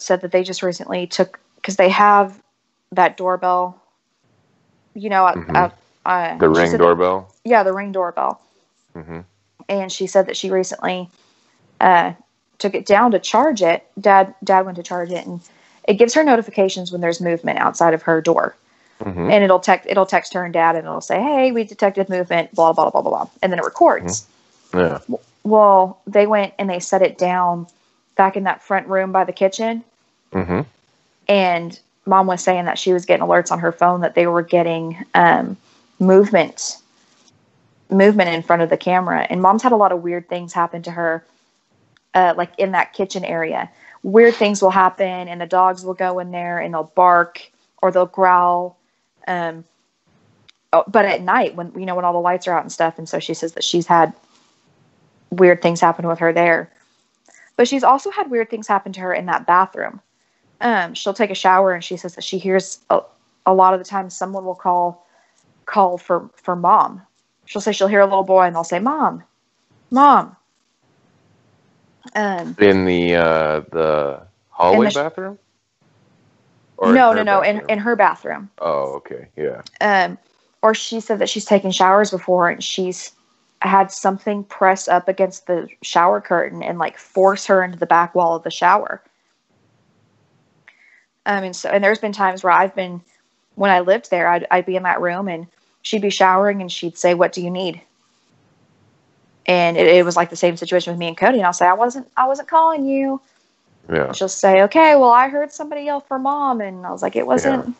said that they just recently took because they have that doorbell. You know, Mhm. uh, uh, The ring doorbell. Yeah, the ring doorbell. hmm And she said that she recently uh, took it down to charge it. Dad, dad went to charge it, and it gives her notifications when there's movement outside of her door. hmm And it'll text it'll text her and dad, and it'll say, "Hey, we detected movement." Blah blah blah blah blah, and then it records. Yeah. Well, they went and they set it down back in that front room by the kitchen. Mm-hmm. and mom was saying that she was getting alerts on her phone that they were getting um, movement movement in front of the camera and mom's had a lot of weird things happen to her uh, like in that kitchen area weird things will happen and the dogs will go in there and they'll bark or they'll growl. Um, oh, but at night when you know when all the lights are out and stuff and so she says that she's had weird things happen with her there. But she's also had weird things happen to her in that bathroom. Um, she'll take a shower and she says that she hears a, a lot of the time someone will call call for for mom. She'll say she'll hear a little boy and they'll say mom mom um In the uh, the hallway the sh- bathroom. Or no no no in, bathroom? in her bathroom Oh, okay. Yeah. um or she said that she's taken showers before and she's had something press up against the shower curtain and like force her into the back wall of the shower. I mean, so and there's been times where I've been when I lived there, I'd, I'd be in that room and she'd be showering and she'd say, "What do you need?" And it, it was like the same situation with me and Cody. And I'll say, "I wasn't, I wasn't calling you." Yeah. She'll say, "Okay, well, I heard somebody yell for mom," and I was like, "It wasn't, Yeah.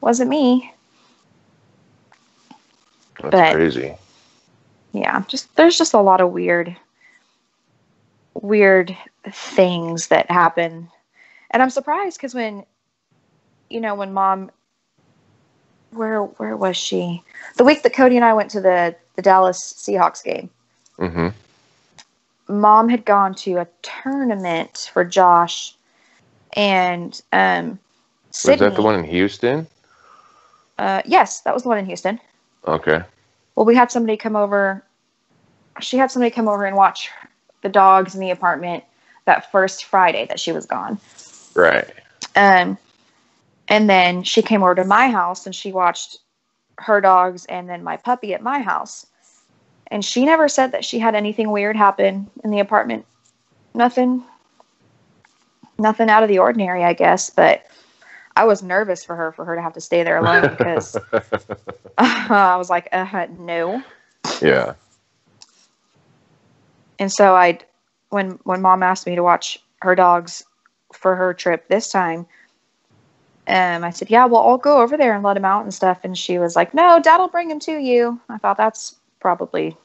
wasn't me." That's But- crazy. yeah just there's just a lot of weird weird things that happen and i'm surprised because when you know when mom where where was she the week that cody and i went to the the dallas seahawks game hmm mom had gone to a tournament for josh and um Was that the one in Houston? uh yes that was the one in houston Okay. Well, we had somebody come over. She had somebody come over and watch the dogs in the apartment that first Friday that she was gone. Right. Um, and then she came over to my house and she watched her dogs and then my puppy at my house. And she never said that she had anything weird happen in the apartment. Nothing, nothing out of the ordinary, I guess. But I was nervous for her for her to have to stay there alone because I was like, uh, no. yeah. And so I, when when mom asked me to watch her dogs for her trip this time, um, I said, yeah, well, I'll go over there and let him out and stuff. And she was like, no, dad'll bring him to you. I thought that's probably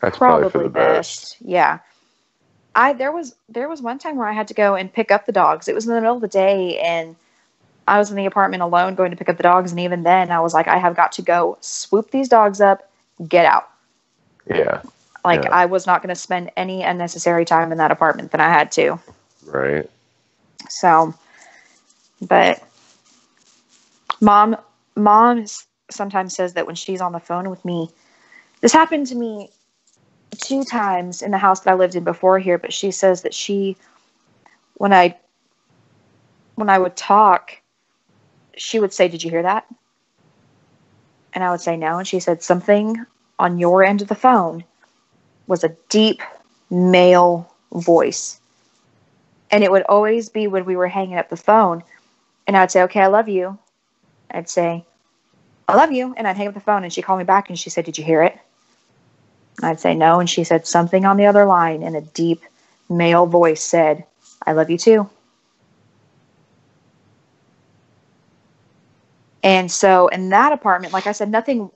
That's probably, probably, for the best. best. Yeah. I there was there was one time where I had to go and pick up the dogs. It was in the middle of the day and I was in the apartment alone going to pick up the dogs and even then I was like I have got to go swoop these dogs up, get out. Yeah. Like Yeah. I was not going to spend any unnecessary time in that apartment than I had to. Right. So, but mom, mom sometimes says that when she's on the phone with me, this happened to me two times in the house that I lived in before here. But she says that she, when I, when I would talk, she would say, "Did you hear that?" And I would say no, and she said something on your end of the phone was a deep male voice and it would always be when we were hanging up the phone and i'd say okay i love you i'd say i love you and i'd hang up the phone and she called me back and she said did you hear it i'd say no and she said something on the other line in a deep male voice said i love you too and so in that apartment like i said nothing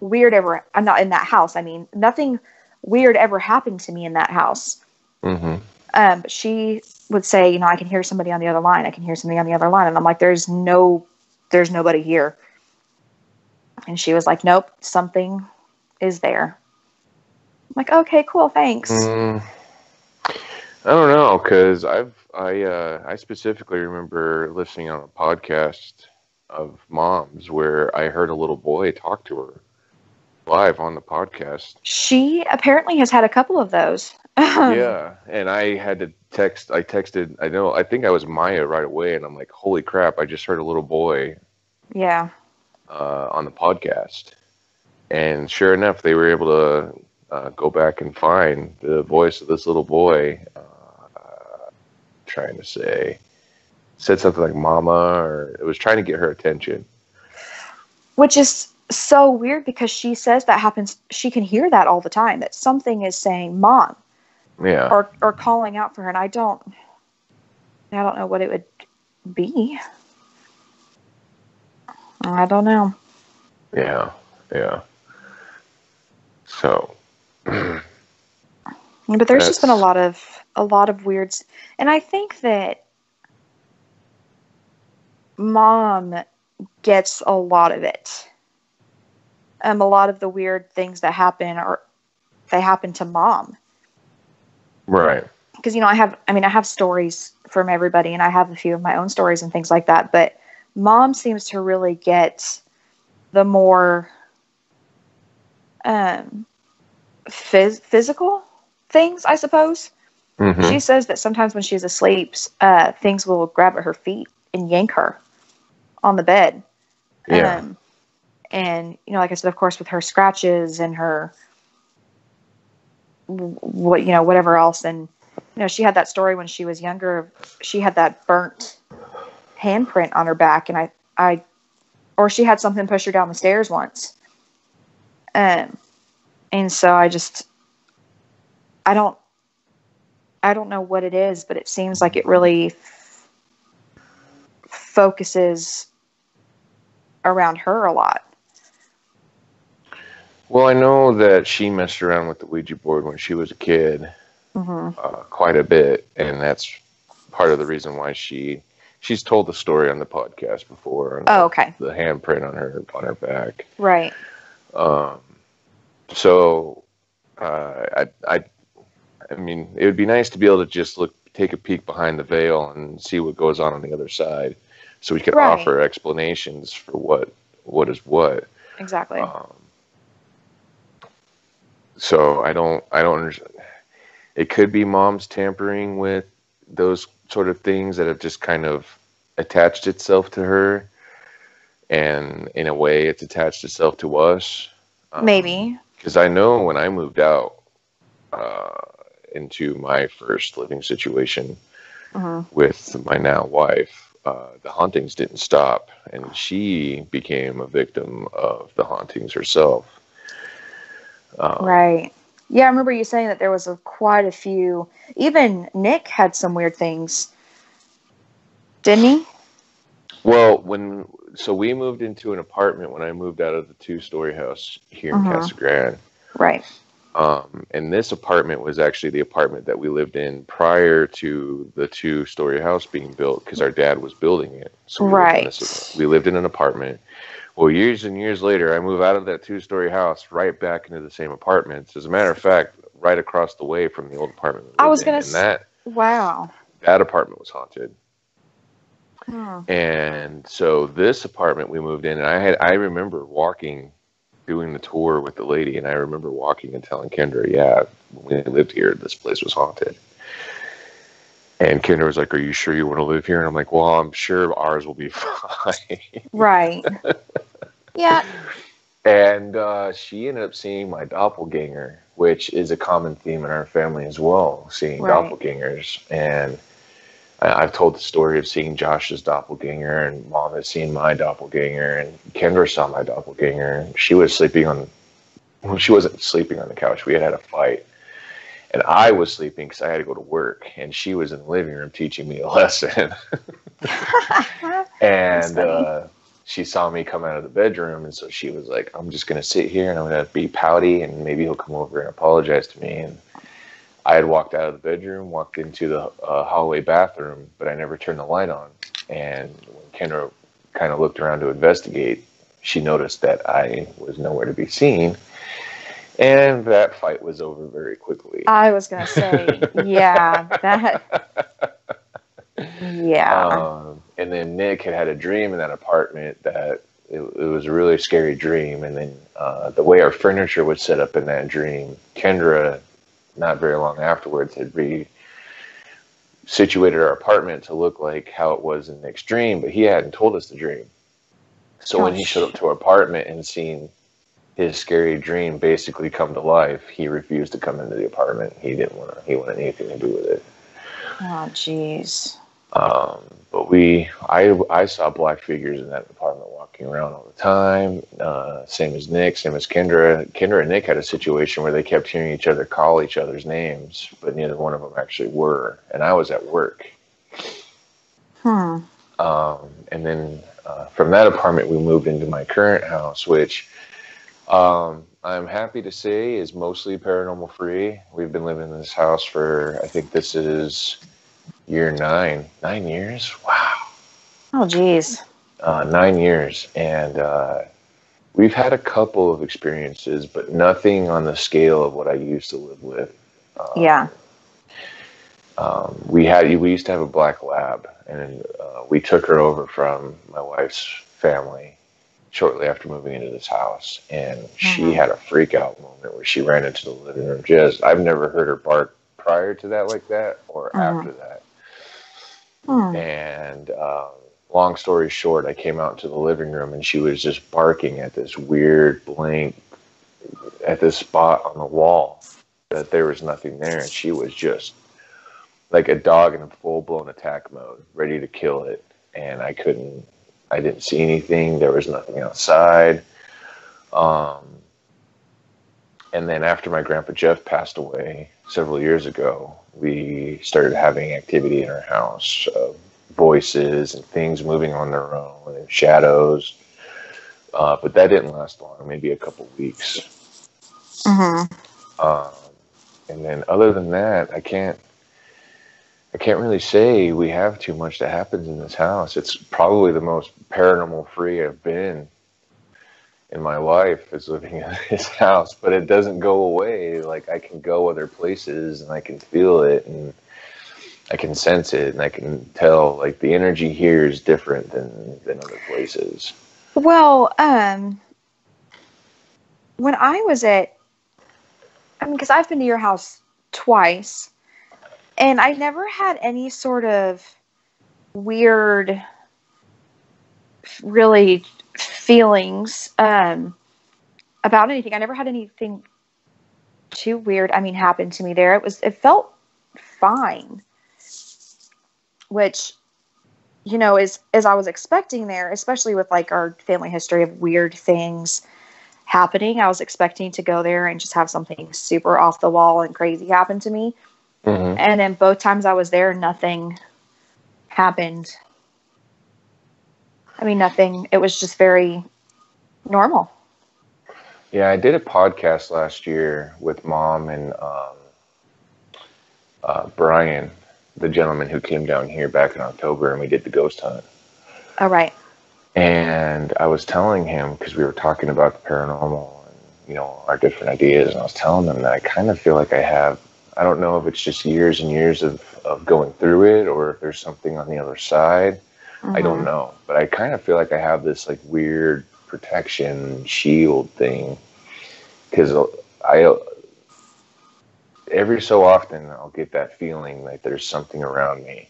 weird ever i'm not in that house i mean nothing weird ever happened to me in that house hmm um, but she would say, you know, I can hear somebody on the other line. I can hear somebody on the other line. And I'm like, there's no, there's nobody here. And she was like, nope, something is there. I'm like, okay, cool, thanks. Mm, I don't know because I've I uh, I specifically remember listening on a podcast of moms where I heard a little boy talk to her live on the podcast. She apparently has had a couple of those. yeah, and I had to text. I texted. I know. I think I was Maya right away, and I'm like, "Holy crap! I just heard a little boy Yeah. uh, on the podcast." And sure enough, they were able to uh, go back and find the voice of this little boy. Uh, trying to say, said something like "mama," or it was trying to get her attention. Which is so weird because she says that happens. She can hear that all the time. That something is saying "mom" Yeah, or or calling out for her, and I don't. I don't know what it would be. I don't know. yeah, yeah. So, But there's just been a lot of a lot of weirds, and I think that mom gets a lot of it. Um, a lot of the weird things that happen are they happen to mom right, because you know I have I mean I have stories from everybody, and I have a few of my own stories and things like that. But mom seems to really get the more um, phys- physical things, I suppose. hmm She says that sometimes when she's asleep, uh, things will grab at her feet and yank her on the bed. yeah, Um, And, you know, like I said, of course, with her scratches and her, what, you know, whatever else. And, you know, she had that story when she was younger. She had that burnt handprint on her back. And I, I, or she had something push her down the stairs once. Um, and so I just, I don't, I don't know what it is, but it seems like it really f- focuses around her a lot. Well, I know that she messed around with the Ouija board when she was a kid, Mm-hmm. uh, quite a bit, and that's part of the reason why she she's told the story on the podcast before. Oh, okay. the handprint on her on her back. Right. Um, so uh, I I I mean, it would be nice to be able to just look take a peek behind the veil and see what goes on on the other side, so we could Right. offer explanations for what what is what. Exactly. Um, so I don't, I don't. understand. It could be mom's tampering with those sort of things that have just kind of attached itself to her, and in a way, it's attached itself to us. Um, Maybe. Because I know when I moved out uh, into my first living situation hmm with my now wife, uh, the hauntings didn't stop, and she became a victim of the hauntings herself. Um, Right. Yeah, I remember you saying that there was a, quite a few. Even Nick had some weird things, didn't he? Well, when so we moved into an apartment when I moved out of the two-story house here in Mhm. Casa Grande. Right. Um, and this apartment was actually the apartment that we lived in prior to the two-story house being built because our dad was building it. So we lived this- Right. we lived in an apartment. Well, years and years later, I move out of that two-story house right back into the same apartments. As a matter of fact, right across the way from the old apartment. we I was gonna and s- that Wow. that apartment was haunted. Hmm. And so this apartment we moved in, and I had I remember walking, doing the tour with the lady, and I remember walking and telling Kendra, "Yeah, when we lived here, this place was haunted." And Kendra was like, "Are you sure you want to live here?" And I'm like, "Well, I'm sure ours will be fine." Right. yeah. and uh, she ended up seeing my doppelganger, which is a common theme in our family as well, seeing Right. doppelgangers. And I, I've told the story of seeing Josh's doppelganger, and mom has seen my doppelganger, and Kendra saw my doppelganger. She was sleeping on, well, she wasn't sleeping on the couch. We had had a fight. And I was sleeping because I had to go to work, and she was in the living room teaching me a lesson. and uh, she saw me come out of the bedroom, and so she was like, "I'm just gonna sit here and I'm gonna be pouty, and maybe he'll come over and apologize to me." And I had walked out of the bedroom, walked into the uh, hallway bathroom, but I never turned the light on. And when Kendra kind of looked around to investigate, she noticed that I was nowhere to be seen, and that fight was over very quickly. I was gonna say, yeah, that. Yeah. Um, and then Nick had had a dream in that apartment that it, it was a really scary dream. And then uh, the way our furniture was set up in that dream, Kendra, not very long afterwards, had re situated our apartment to look like how it was in the dream, but he hadn't told us the dream. So when he showed up to our apartment and seen his scary dream basically come to life, he refused to come into the apartment. He didn't want to. He wanted anything to do with it. oh, jeez. Um, but we, I, I saw black figures in that apartment walking around all the time. Uh, same as Nick, same as Kendra. Kendra and Nick had a situation where they kept hearing each other call each other's names, but neither one of them actually were. And I was at work. Hmm. Um, and then uh, from that apartment, we moved into my current house, which um, I'm happy to say is mostly paranormal free. We've been living in this house for, I think this is year nine. Nine years? Wow. Oh, jeez. Uh, nine years. And uh, we've had a couple of experiences, but nothing on the scale of what I used to live with. Um, Yeah. um, we had we used to have a black lab, and uh, we took her over from my wife's family shortly after moving into this house, and she Mhm. had a freak out moment where she ran into the living room. Just I've never heard her bark prior to that like that or Mhm. after that, Hmm. and um, long story short, I came out to the living room and she was just barking at this weird blank at this spot on the wall that there was nothing there, and she was just like a dog in a full blown attack mode, ready to kill it. And I couldn't, I didn't see anything. There was nothing outside. Um, and then after my grandpa Jeff passed away several years ago, we started having activity in our house, uh, voices and things moving on their own and shadows. Uh, but that didn't last long, maybe a couple weeks. Mm-hmm. Um, and then other than that, I can't I can't really say we have too much that happens in this house. It's probably the most paranormal free I've been in my life is living in this house, but it doesn't go away. Like I can go other places and I can feel it and I can sense it and I can tell like the energy here is different than than other places. Well, um, when I was at, I mean, because I've been to your house twice, and I never had any sort of weird, really feelings um, about anything. I never had anything too weird. I mean, happen to me there. It was. It felt fine, which you know, is as I was expecting there, especially with like our family history of weird things happening, I was expecting to go there and just have something super off the wall and crazy happen to me. Mm-hmm. And then both times I was there, nothing happened. I mean, nothing. It was just very normal. Yeah, I did a podcast last year with mom and um, uh, Brian, the gentleman who came down here back in October, and we did the ghost hunt. All right. And I was telling him because we were talking about the paranormal and you know our different ideas, and I was telling him that I kind of feel like I have. I don't know if it's just years and years of, of going through it, or if there's something on the other side. I don't Mhm. know, but I kind of feel like I have this like weird protection shield thing because I every so often I'll get that feeling like there's something around me,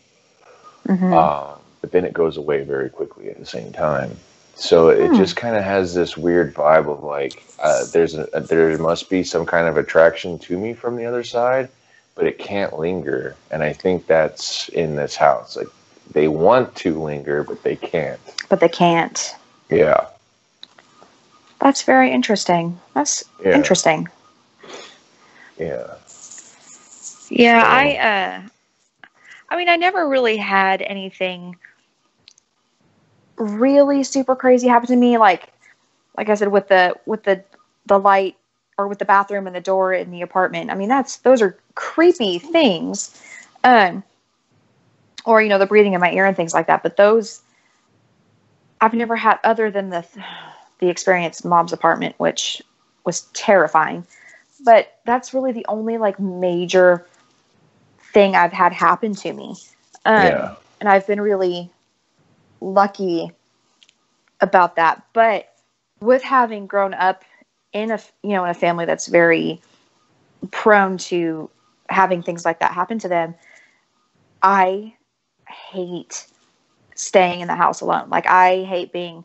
Mhm. um, but then it goes away very quickly at the same time. So it Hmm. just kind of has this weird vibe of like uh, there's a, there must be some kind of attraction to me from the other side, but it can't linger, and I think that's in this house. Like they want to linger, but they can't. but they can't. Yeah. That's very interesting. That's Yeah. interesting. Yeah. Yeah, So- I uh I mean I never really had anything really super crazy happen to me like like I said with the with the the light or with the bathroom and the door in the apartment. I mean that's those are creepy things. Um or you know the breathing in my ear and things like that, but those I've never had other than the the experience in mom's apartment which was terrifying. But that's really the only like major thing I've had happen to me. Um, Yeah. And I've been really lucky about that. But with having grown up in a you know in a family that's very prone to having things like that happen to them, I hate staying in the house alone. Like I hate being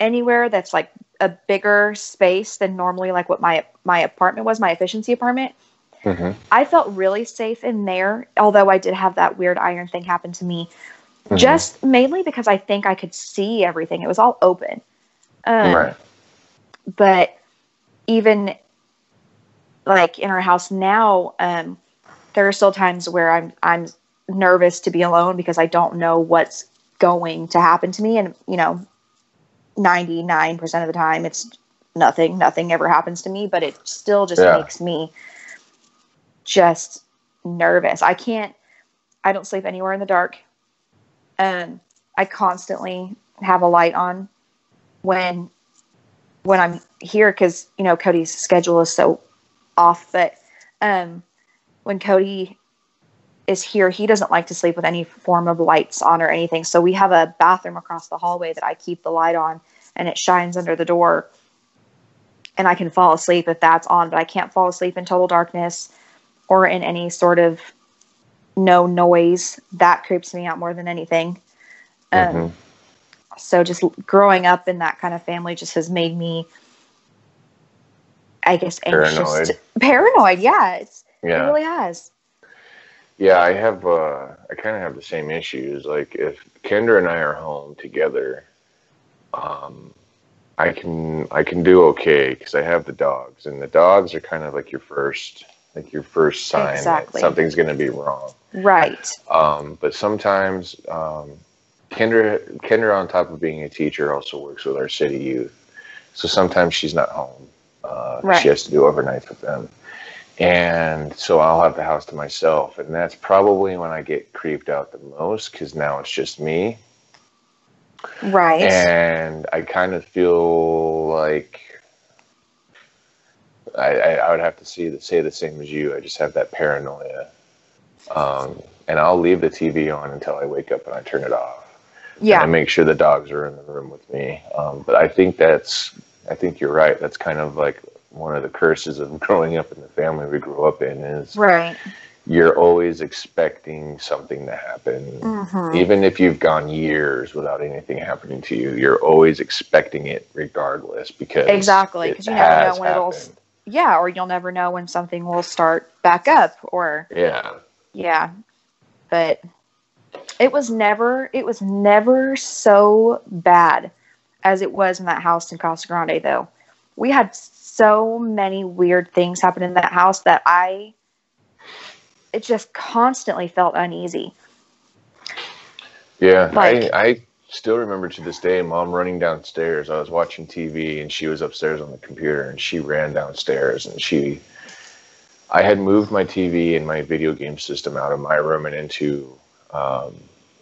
anywhere that's like a bigger space than normally like what my my apartment was, my efficiency apartment. Hmm I felt really safe in there, although I did have that weird iron thing happen to me. Mhm. Just mainly because I think I could see everything. It was all open. Um, right. But even like in our house now, um, there are still times where I'm I'm nervous to be alone because I don't know what's going to happen to me, and you know, ninety nine percent of the time it's nothing. Nothing ever happens to me, but it still just Yeah. makes me just nervous. I can't. I don't sleep anywhere in the dark. Um, I constantly have a light on when when I'm here because you know Cody's schedule is so off. But um, when Cody is here, he doesn't like to sleep with any form of lights on or anything. So we have a bathroom across the hallway that I keep the light on, and it shines under the door, and I can fall asleep if that's on. But I can't fall asleep in total darkness or in any sort of no noise. That creeps me out more than anything. Um, Mhm. So just growing up in that kind of family just has made me, I guess, anxious. Paranoid. to- paranoid, yeah. It's, Yeah. It really has. Yeah, I have. Uh, I kind of have the same issues. Like if Kendra and I are home together, um, I can I can do okay because I have the dogs, and the dogs are kind of like your first like your first sign Exactly. that something's going to be wrong. Right. Um, but sometimes um, Kendra Kendra, on top of being a teacher, also works with our city youth. So sometimes she's not home. Uh, Right. She has to do overnights with them. And so I'll have the house to myself. And that's probably when I get creeped out the most because now it's just me. Right. And I kind of feel like I, I, I would have to see the, say the same as you. I just have that paranoia. Um, and I'll leave the TV on until I wake up and I turn it off. Yeah. And I make sure the dogs are in the room with me. Um, but I think that's, I think you're right. That's kind of like one of the curses of growing up in the family we grew up in is Right. you're always expecting something to happen. hmm Even if you've gone years without anything happening to you, you're always expecting it regardless because Exactly, because you never know when it'll- happened. Yeah. Or you'll never know when something will start back up or, Yeah. yeah. But it was never, it was never so bad as it was in that house in Casa Grande, though. We had so many weird things happen in that house that I, it just constantly felt uneasy. Yeah, Like- I, I still remember to this day mom running downstairs. I was watching TV and she was upstairs on the computer and she ran downstairs and she I had moved my TV and my video game system out of my room and into um,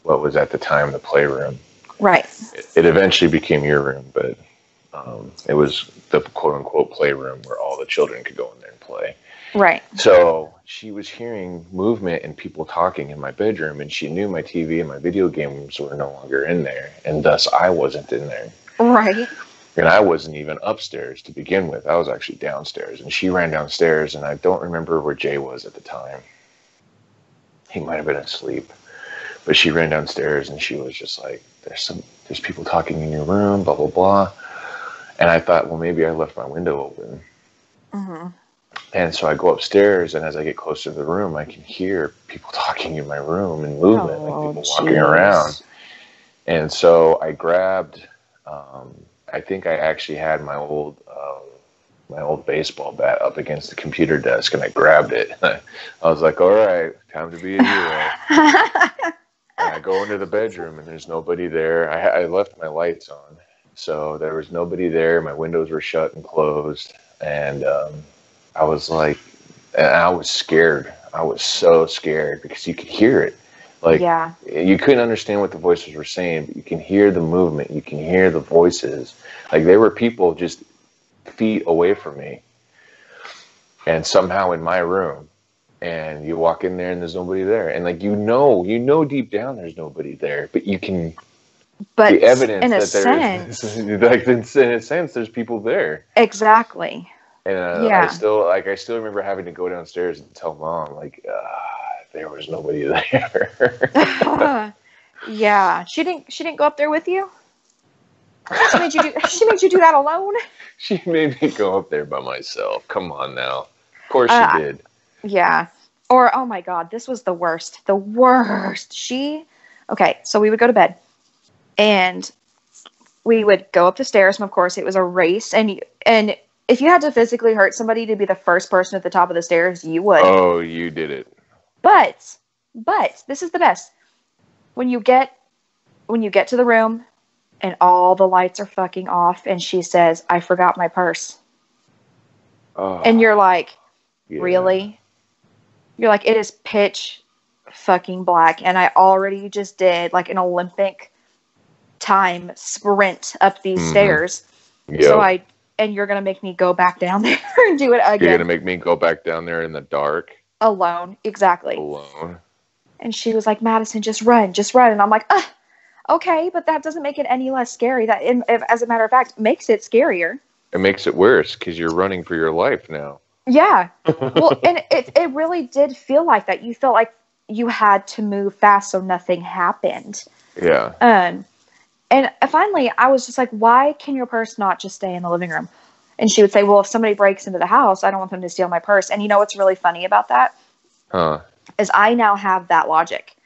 what was at the time the playroom. Right. It, it eventually became your room, but um, it was the quote unquote playroom where all the children could go in there and play. Right. So she was hearing movement and people talking in my bedroom, and she knew my TV and my video games were no longer in there, and thus I wasn't in there. Right. And I wasn't even upstairs to begin with. I was actually downstairs, and she ran downstairs, and I don't remember where Jay was at the time. He might have been asleep, but she ran downstairs, and she was just like, "There's some, there's people talking in your room, blah blah blah." And I thought, well, maybe I left my window open. hmm And so I go upstairs, and as I get closer to the room, I can hear people talking in my room and movement, like people walking around. And so I grabbed. Um, I think I actually had my old um, my old baseball bat up against the computer desk, and I grabbed it. I was like, "All right, time to be a hero." and I go into the bedroom, and there's nobody there. I, I left my lights on, so there was nobody there. My windows were shut and closed, and um, I was like, and I was scared. I was so scared because you could hear it. Like yeah. you couldn't understand what the voices were saying, but you can hear the movement, you can hear the voices. Like there were people just feet away from me, and somehow in my room, and you walk in there and there's nobody there, and like you know, you know deep down there's nobody there, but you can But the evidence in a that there sense, is, like in, in a sense, there's people there, exactly. And uh, Yeah. I still like I still remember having to go downstairs and tell mom like uh, there was nobody there. yeah. She didn't. She didn't go up there with you. She made you do. She made you do that alone. She made me go up there by myself. Come on now. Of course Uh, she did. Yeah. Or oh my god, this was the worst. The worst. She Okay, so we would go to bed and we would go up the stairs and of course it was a race and you, and if you had to physically hurt somebody to be the first person at the top of the stairs, you would. Oh, you did it. But but this is the best. When you get when you get to the room and all the lights are fucking off and she says, "I forgot my purse." Oh, And you're like, yeah. Really? You're like, it is pitch fucking black. And I already just did like an Olympic time sprint up these Mhm. stairs. Yep. So I, and you're going to make me go back down there and do it again. You're gonna make me go back down there in the dark alone. Exactly. alone. And she was like, Madison, just run, just run. And I'm like, uh, okay, but that doesn't make it any less scary. That, in, if, as a matter of fact, makes it scarier. It makes it worse because you're running for your life now. Yeah. well, and it, it really did feel like that. You felt like you had to move fast so nothing happened. Yeah. Um, and finally, I was just like, why can your purse not just stay in the living room? And she would say, well, if somebody breaks into the house, I don't want them to steal my purse. And you know what's really funny about that Huh. is I now have that logic.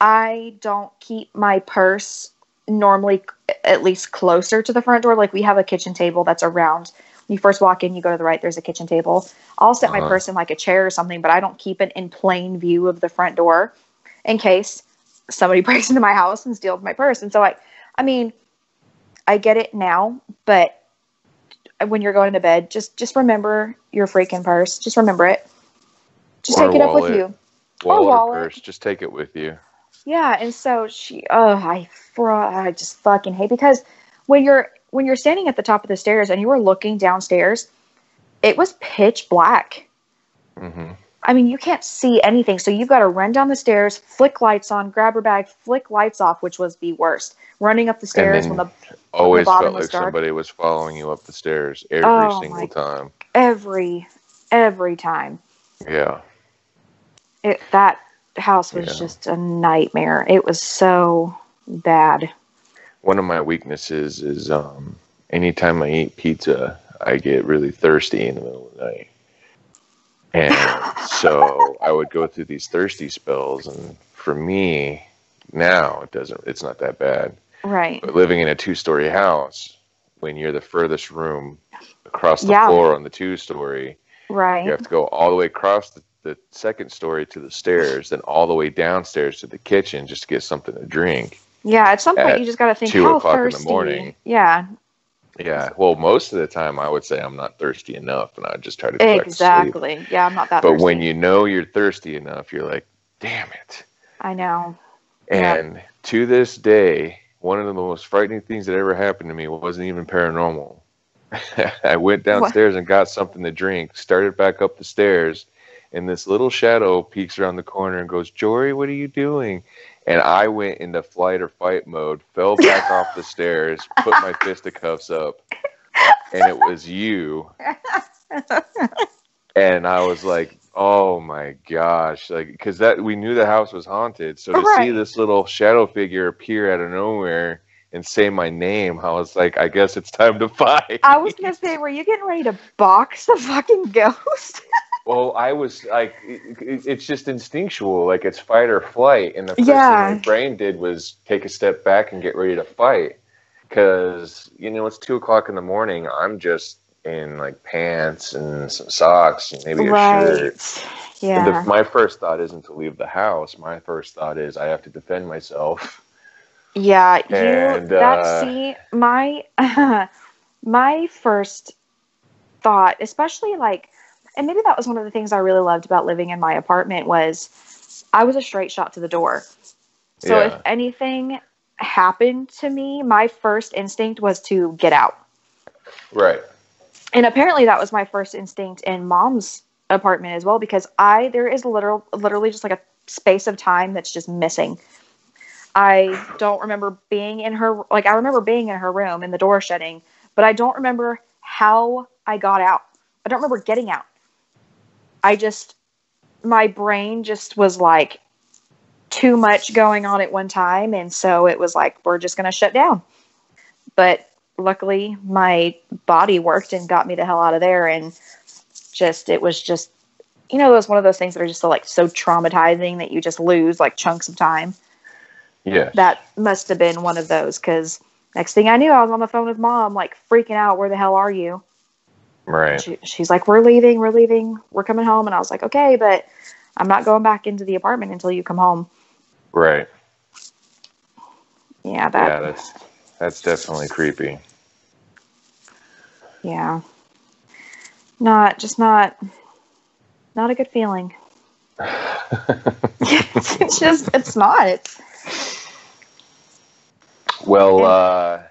I don't keep my purse normally at least closer to the front door. Like we have a kitchen table that's around. When you first walk in, you go to the right, there's a kitchen table. I'll set my Uh-huh. purse in like a chair or something, but I don't keep it in plain view of the front door in case somebody breaks into my house and steals my purse. And so I, I mean, I get it now, but when you're going to bed, just just remember your freaking purse. Just remember it. Just Or take it up with you. Wallet or wallet. purse, just take it with you. Yeah, and so she, oh, I, fr- I just fucking hate because when you're when you're standing at the top of the stairs and you were looking downstairs, it was pitch black. hmm I mean, you can't see anything, so you've got to run down the stairs, flick lights on, grab her bag, flick lights off, which was the worst. Running up the stairs when the Always bottom felt like dark. somebody was following you up the stairs every Oh, single my- time. every every time Yeah. it that house was Yeah. just a nightmare. It was so bad. One of my weaknesses is um, anytime I eat pizza, I get really thirsty in the middle of the night. And so I would go through these thirsty spells. And for me, now it doesn't, it's not that bad. Right. But living in a two story house, when you're the furthest room across the Yeah. floor on the two story, Right. you have to go all the way across the, the second story to the stairs, then all the way downstairs to the kitchen just to get something to drink. Yeah, at some point At you just got to think two how o'clock in the thirsty. morning. Yeah, Yeah, well, most of the time I would say I'm not thirsty enough, and I just try to back to exactly. Yeah, I'm not that. But thirsty. when you know you're thirsty enough, you're like, damn it. I know. And to this day, one of the most frightening things that ever happened to me wasn't even paranormal. I went downstairs and got something to drink, started back up the stairs, and this little shadow peeks around the corner and goes, Jory, what are you doing? And I went into flight or fight mode, fell back off the stairs, put my fisticuffs up, and it was you. and I was like, "Oh my gosh!" Like, because that we knew the house was haunted, so to see this little shadow figure appear out of nowhere and say my name, I was like, "I guess it's time to fight." I was gonna say, were you getting ready to box the fucking ghost? well, I was like, it, it- it's just instinctual, like it's fight or flight, and the first Yeah. thing my brain did was take a step back and get ready to fight, because you know it's two o'clock in the morning. I'm just in like pants and some socks and maybe a shirt. right. And Yeah. the, my first thought isn't to leave the house. My first thought is I have to defend myself. Yeah. You. And, that. uh, See, my my first thought, especially like, and maybe that was one of the things I really loved about living in my apartment was I was a straight shot to the door. So Yeah. if anything happened to me, my first instinct was to get out. Right. and apparently that was my first instinct in mom's apartment as well because i there is literal literally just like a space of time that's just missing i don't remember being in her like i remember being in her room and the door shutting but i don't remember how i got out i don't remember getting out i just my brain just was like too much going on at one time and so it was like we're just going to shut down. But luckily my body worked and got me the hell out of there and just it was just you know it was one of those things that are just so like so traumatizing that you just lose like chunks of time? Yeah. that must have been one of those because next thing i knew i was on the phone with mom like freaking out where the hell are you right. she, she's like we're leaving we're leaving we're coming home and i was like okay but i'm not going back into the apartment until you come home Right. yeah that Yeah, that's that's definitely creepy. yeah not just not not a good feeling it's just it's not well, uh,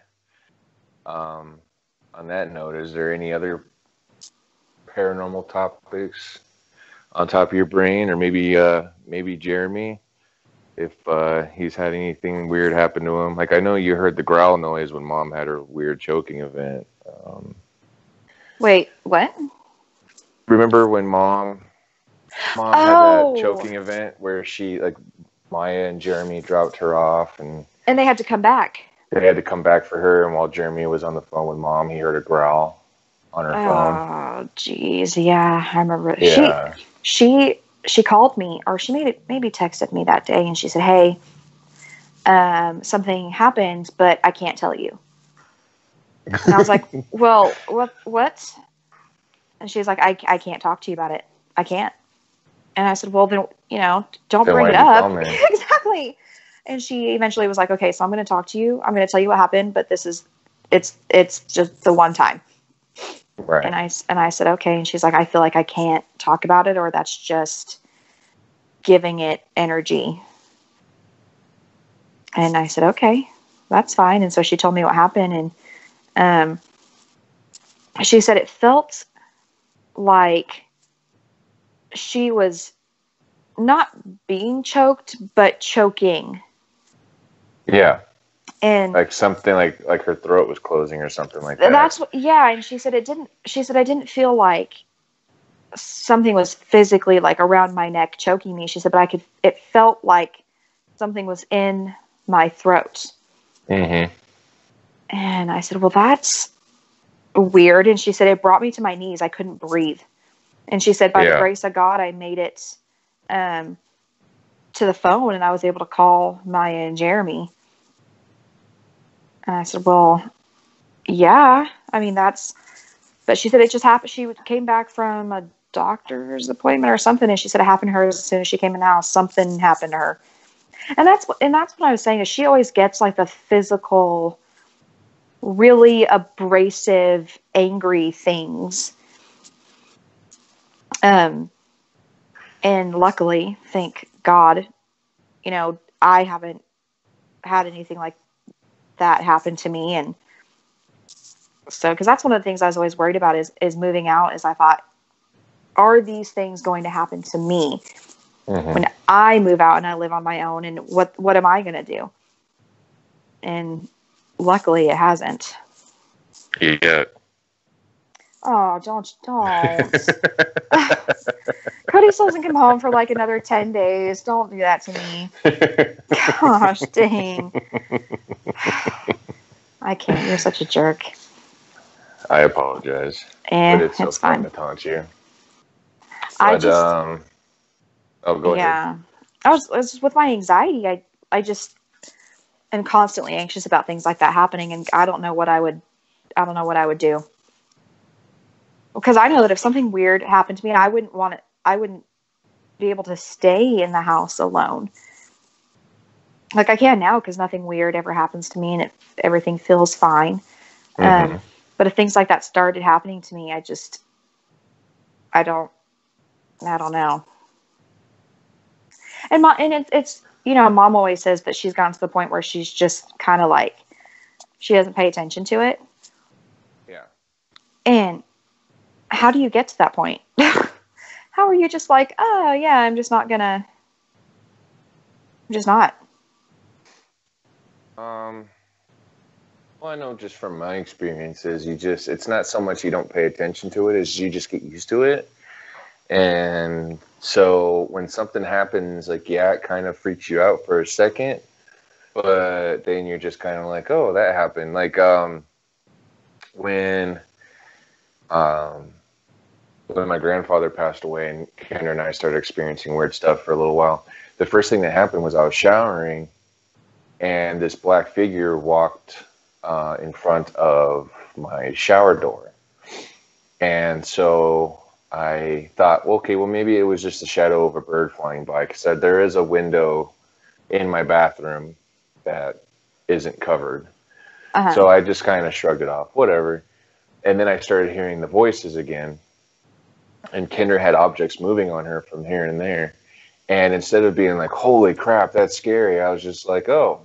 um, on that note, is there any other paranormal topics on top of your brain, or maybe uh, maybe Jeremy, if uh, he's had anything weird happen to him? Like I know you heard the growl noise when Mom had her weird choking event. Um, wait what remember when Mom Mom Oh. had that choking event where she like Maya and Jeremy dropped her off and And they had to come back. They had to come back for her, and while Jeremy was on the phone with mom, he heard a growl on her phone. Oh, jeez. Yeah, I remember. Yeah. She she she called me, or she maybe maybe texted me that day, and she said, "Hey, um, something happened, but I can't tell you." And I was like, "Well, what what?" And she's like, "I I can't talk to you about it. I can't." And I said, "Well, then you know, don't Then bring it up." exactly. And she eventually was like, "Okay, so I'm going to talk to you. I'm going to tell you what happened, but this is it's it's just the one time." Right. And I and I said, "Okay." And she's like, "I feel like I can't talk about it, or that's just giving it energy." And I said, "Okay, that's fine." And so she told me what happened, and um, she said it felt like she was not being choked, but choking. yeah. And Like something like like her throat was closing or something like that. that's what yeah and she said it didn't she said i didn't feel like something was physically like around my neck choking me she said but i could it felt like something was in my throat mm-hmm. and i said well that's weird and she said it brought me to my knees i couldn't breathe and she said by Yeah. the grace of god i made it um to the phone and i was able to call maya and jeremy and i said well yeah i mean that's but she said it just happened she came back from a doctor's appointment or something and she said it happened to her as soon as she came in the house something happened to her. And that's what and that's what i was saying is she always gets like the physical really abrasive angry things. Um and luckily thank god you know i haven't had anything like that happened to me. And so because that's one of the things i was always worried about is is moving out is i thought are these things going to happen to me Mm-hmm. when i move out and i live on my own? And what what am i going to do? And luckily it hasn't. Yeah. oh don't don't cody still doesn't come home for like another 10 days. Don't do that to me. Gosh dang. I can't. You're such a jerk. I apologize, and but it's it's, so fun fine. to taunt you. i But just um, oh, go ahead. yeah. I was, I was with my anxiety i i just am constantly anxious about things like that happening and i don't know what i would i don't know what i would do. Because i know that if something weird happened to me i wouldn't want it i wouldn't be able to stay in the house alone. Like i can now because nothing weird ever happens to me and it, everything feels fine. Mhm. um, but if things like that started happening to me i just i don't i don't know. And my and it's it's you know mom always says that she's gotten to the point where she's just kind of like she doesn't pay attention to it. Yeah. and how do you get to that point how are you just like oh yeah i'm just not gonna i'm just not Um, well, I know just from my experiences, you just, it's not so much you don't pay attention to it as you just get used to it. And so when something happens, like, yeah, it kind of freaks you out for a second, but then you're just kind of like, oh, that happened. Like, um, when, um, when my grandfather passed away and Kendra and I started experiencing weird stuff for a little while, the first thing that happened was I was showering and this black figure walked uh, in front of my shower door. And so I thought, well, okay, well, maybe it was just the shadow of a bird flying by because there is a window in my bathroom that isn't covered. uh-huh. So I just kind of shrugged it off, whatever. And then I started hearing the voices again. And Kendra had objects moving on her from here and there. And instead of being like, holy crap, that's scary, I was just like, oh,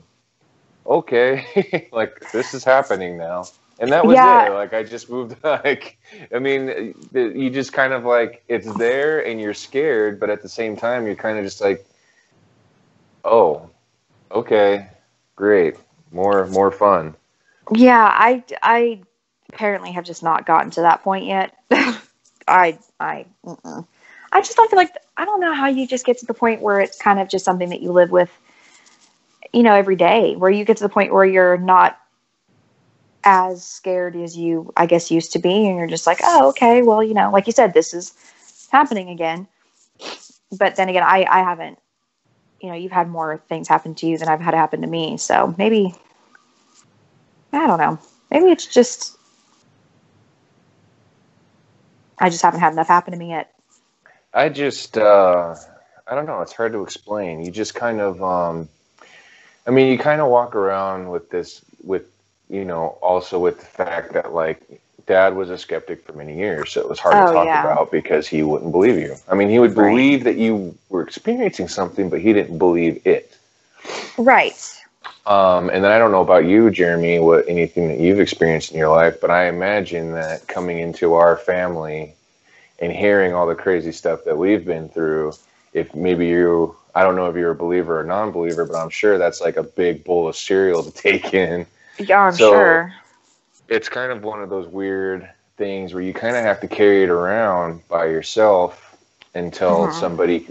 okay. like, this is happening now. And that was Yeah. it. Like, I just moved, like, I mean, you just kind of like, it's there and you're scared, but at the same time, you're kind of just like, oh, okay, great. More, more fun. Yeah, I I apparently have just not gotten to that point yet. I I mm-mm. I just don't feel like I don't know how you just get to the point where it's kind of just something that you live with you know, every day where you get to the point where you're not as scared as you, I guess, used to be. And you're just like, oh, okay, well, you know, like you said, this is happening again. But then again, I, I haven't, you know, you've had more things happen to you than I've had happen to me. So maybe, I don't know. Maybe it's just, I just haven't had enough happen to me yet. I just, uh, I don't know. It's hard to explain. You just kind of, um, I mean, you kind of walk around with this, with, you know, also with the fact that like dad was a skeptic for many years. So it was hard Oh, to talk yeah. about because he wouldn't believe you. I mean, he would Right. believe that you were experiencing something, but he didn't believe it. Right. Um, and then I don't know about you, Jeremy, what anything that you've experienced in your life, but I imagine that coming into our family and hearing all the crazy stuff that we've been through, if maybe you, I don't know if you're a believer or non-believer, but I'm sure that's like a big bowl of cereal to take in. Yeah, I'm So- sure. It's kind of one of those weird things where you kind of have to carry it around by yourself until Mhm. somebody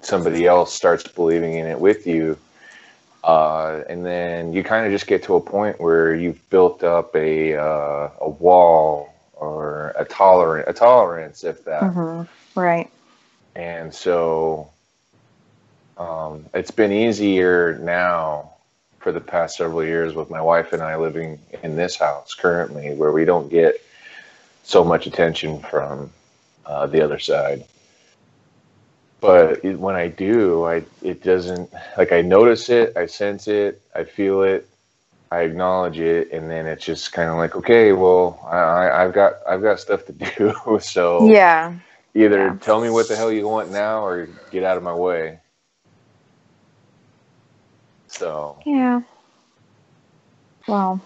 somebody else starts believing in it with you uh, and then you kind of just get to a point where you've built up a uh, a wall or a tolerant a tolerance if that hmm Right. and so um, it's been easier now for the past several years with my wife and I living in this house currently where we don't get so much attention from uh, the other side. But it, when I do, I it doesn't like I notice it, I sense it, I feel it, I acknowledge it, and then it's just kind of like, okay, well, I, I, I've got I've got stuff to do, so Yeah. either Yeah. tell me what the hell you want now or get out of my way. So Yeah. Well,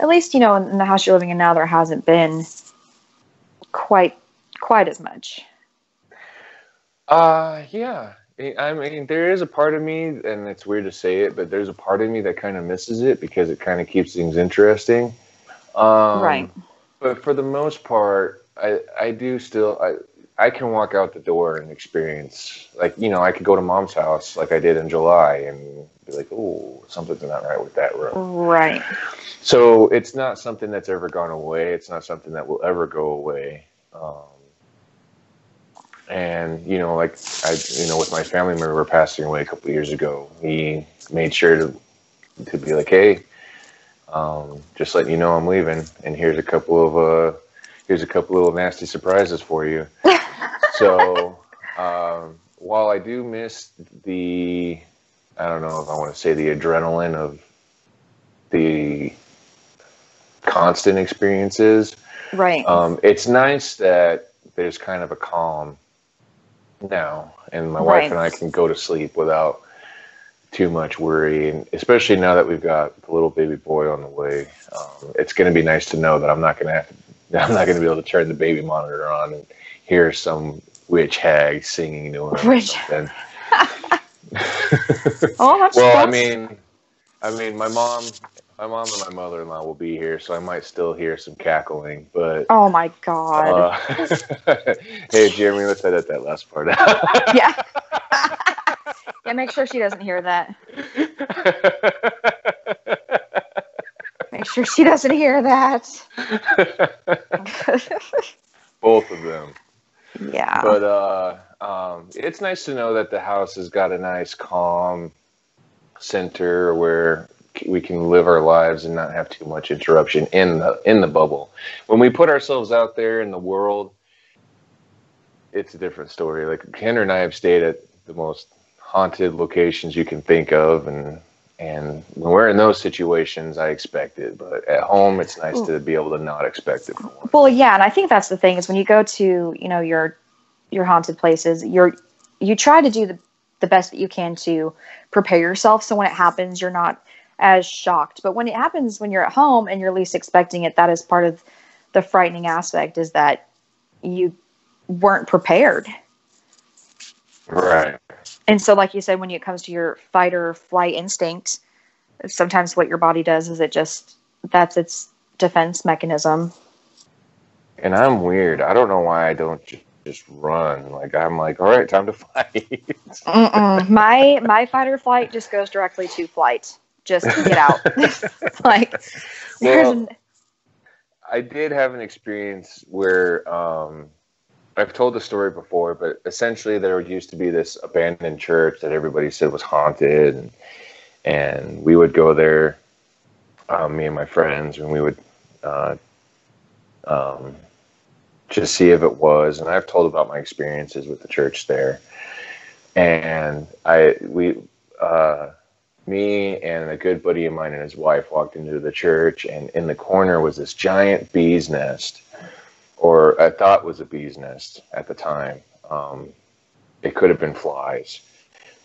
at least you know in the house you're living in now, there hasn't been quite quite as much. Uh, yeah. I- I mean, there is a part of me, and it's weird to say it, but there's a part of me that kind of misses it because it kind of keeps things interesting. Um, Right. But for the most part, I I do still I I can walk out the door and experience like you know I could go to mom's house like I did in July and be like, oh, something's not right with that room. Right. So it's not something that's ever gone away. It's not something that will ever go away. Um, and you know, like I, you know, with my family member passing away a couple of years ago, he made sure to to be like, hey, um, just letting you know I'm leaving, and here's a couple of uh, here's a couple little nasty surprises for you. so um, while I do miss the, I don't know if I want to say the adrenaline of the constant experiences. Right. Um, it's nice that there's kind of a calm now, and my wife and I can go to sleep without too much worry, and especially now that we've got the little baby boy on the way, um, it's going to be nice to know that I'm not going to have to, I'm not going to be able to turn the baby monitor on and hear some witch hag singing to him. Witch- oh, Well, I mean, I mean, my mom, my mom and my mother-in-law will be here, so I might still hear some cackling. But Oh my god. uh, hey, Jeremy, let's edit that last part out. yeah. yeah. Make sure she doesn't hear that. Make sure she doesn't hear that. Both of them. yeah. But uh, um, it's nice to know that the house has got a nice, calm center where we can live our lives and not have too much interruption in the in the bubble. When we put ourselves out there in the world, it's a different story. Like Kendra and I have stayed at the most haunted locations you can think of, and and when we're in those situations, I expect it. But at home, it's nice to be able to not expect it. Well, yeah, and I think that's the thing is when you go to you know your your haunted places, you're you try to do the the best that you can to prepare yourself. So when it happens, you're not as shocked. But when it happens when you're at home and you're least expecting it, that is part of the frightening aspect is that you weren't prepared. Right. And so, like you said, when it comes to your fight or flight instinct, sometimes what your body does is it just that's its defense mechanism. And I'm weird. I don't know why I don't just run. Like I'm like, all right, time to fight. My my fight or flight just goes directly to flight. Just get out. like Well, I did have an experience where um, I've told the story before, but essentially there used to be this abandoned church that everybody said was haunted, and, and we would go there, um, me and my friends, and we would uh, um, just see if it was. And I've told about my experiences with the church there, and I we. Uh, me and a good buddy of mine and his wife walked into the church and in the corner was this giant bee's nest or i thought was a bee's nest at the time. Um, it could have been flies.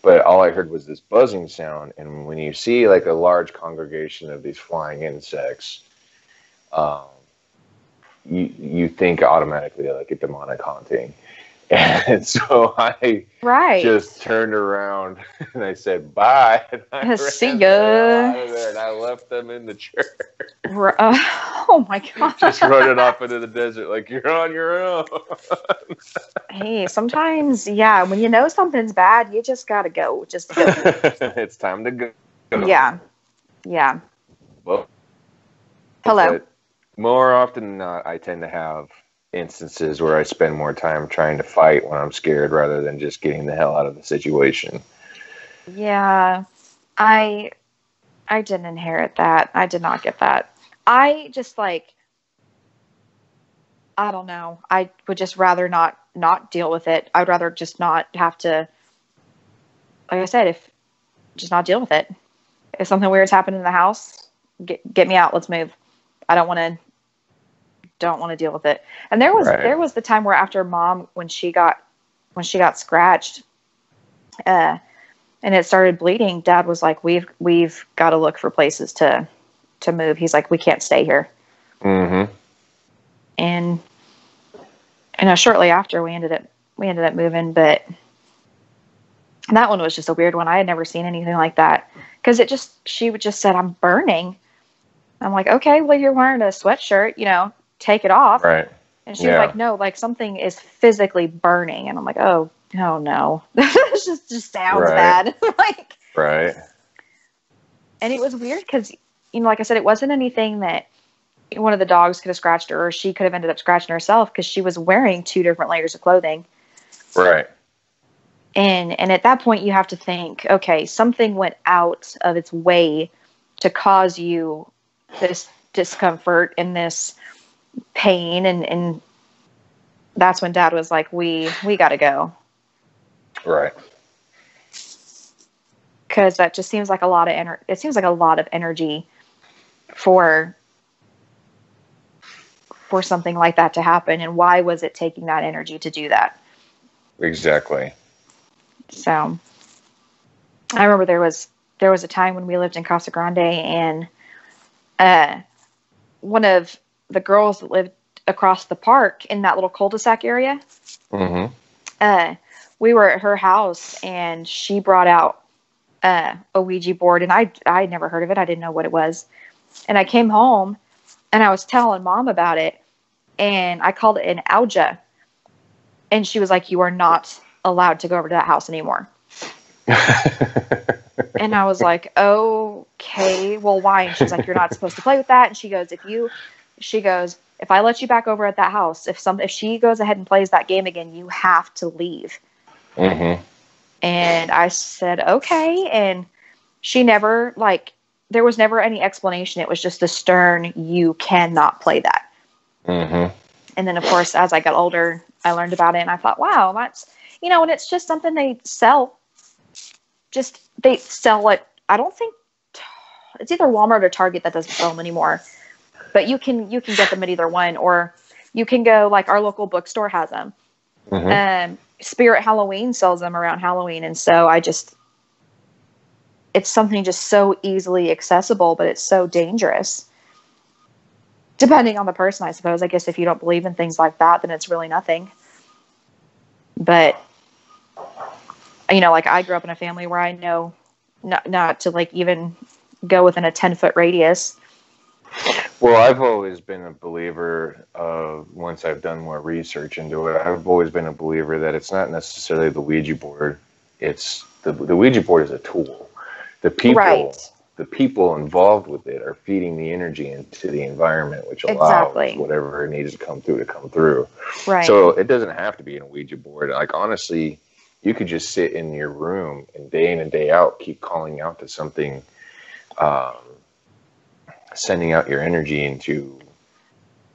But all i heard was this buzzing sound and when you see like a large congregation of these flying insects um, you you think automatically like a demonic haunting and so i right. just turned around and I said bye. And I See ya. out of there and I left them in the church, R- uh, oh my god. just running off into the desert like you're on your own. hey, sometimes yeah, when you know something's bad, you just gotta go. Just go. it's time to go. yeah. Yeah. Well, Hello. more often than not, I tend to have instances where I spend more time trying to fight when I'm scared rather than just getting the hell out of the situation. Yeah. I I didn't inherit that. I did not get that. I just like I don't know. I would just rather not not deal with it. I'd rather just not have to like I said, if just not deal with it. If something weird's happened in the house, get get me out. Let's move. I don't want to don't want to deal with it. And there was Right. there was the time where after mom when she got when she got scratched uh and it started bleeding, dad was like, We've we've got to look for places to to move. He's like, We can't stay here. Mm-hmm. And you know, shortly after we ended up we ended up moving, but that one was just a weird one. I had never seen anything like that. Because it just she would just said, I'm burning. I'm like, okay, well you're wearing a sweatshirt, you know, take it off. Right. And she Yeah. was like, no, like something is physically burning. And I'm like, oh, oh no. this just just sounds Right. bad. like Right. and it was weird because you know like i said it wasn't anything that one of the dogs could have scratched her or she could have ended up scratching herself because she was wearing two different layers of clothing Right. and and at that point you have to think okay something went out of its way to cause you this discomfort and this pain and and that's when dad was like we we got to go Right. because that just seems like a lot of ener- it seems like a lot of energy for for something like that to happen and why was it taking that energy to do that Exactly. so i remember there was there was a time when we lived in casa grande and uh one of the girls that lived across the park in that little cul-de-sac area Mm-hmm. uh, we were at her house and she brought out uh, a Ouija board and I I had never heard of it. I didn't know what it was. And I came home and I was telling mom about it and I called it an Ouija. And she was like, You are not allowed to go over to that house anymore. And I was like, Okay, well why? And she's like, You're not supposed to play with that. And she goes, If you she goes, if I let you back over at that house, if some if she goes ahead and plays that game again, you have to leave. mm-hmm. And I said, okay. And she never, like, there was never any explanation. It was just a stern, you cannot play that. Mm-hmm. And then, of course, as I got older, I learned about it and I thought, wow, that's, you know, and it's just something they sell. Just, they sell it. I don't think it's either Walmart or Target that doesn't sell them anymore. But you can, you can get them at either one or you can go, like, our local bookstore has them Mm-hmm. um, Spirit Halloween sells them around Halloween, and so I just it's something just so easily accessible, but it's so dangerous. Depending on the person, I suppose. I guess if you don't believe in things like that, then it's really nothing. But you know, like I grew up in a family where I know not not to like even go within a ten foot radius Well, I've always been a believer of once I've done more research into it, I've always been a believer that it's not necessarily the Ouija board. It's the the Ouija board is a tool. The people Right. the people involved with it are feeding the energy into the environment, which allows Exactly. whatever needs to come through to come through. Right. So it doesn't have to be an Ouija board. Like honestly, you could just sit in your room and day in and day out keep calling out to something, um, sending out your energy into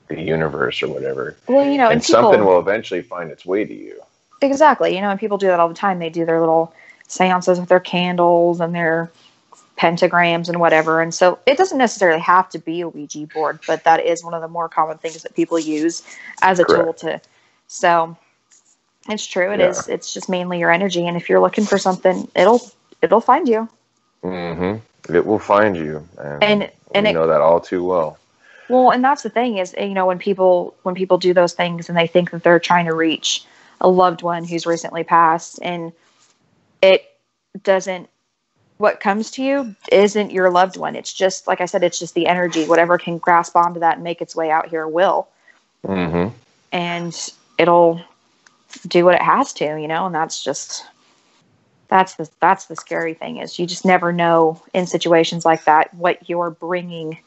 the universe or whatever, well, you know, and, and, people, something will eventually find its way to you. Exactly. You know, and people do that all the time. They do their little seances with their candles and their pentagrams and whatever. And so it doesn't necessarily have to be a Ouija board, but that is one of the more common things that people use as a tool to. So it's true. It Yeah. is. It's just mainly your energy. And if you're looking for something, it'll it'll find you. Mm-hmm. It will find you, and, And and we it know that all too well. Well, and that's the thing is, you know, when people when people do those things and they think that they're trying to reach a loved one who's recently passed, and it doesn't. What comes to you isn't your loved one. It's just like I said. It's just the energy. Whatever can grasp onto that and make its way out here will, hmm and it'll do what it has to. You know, and that's just that's the that's the scary thing is you just never know in situations like that what you're bringing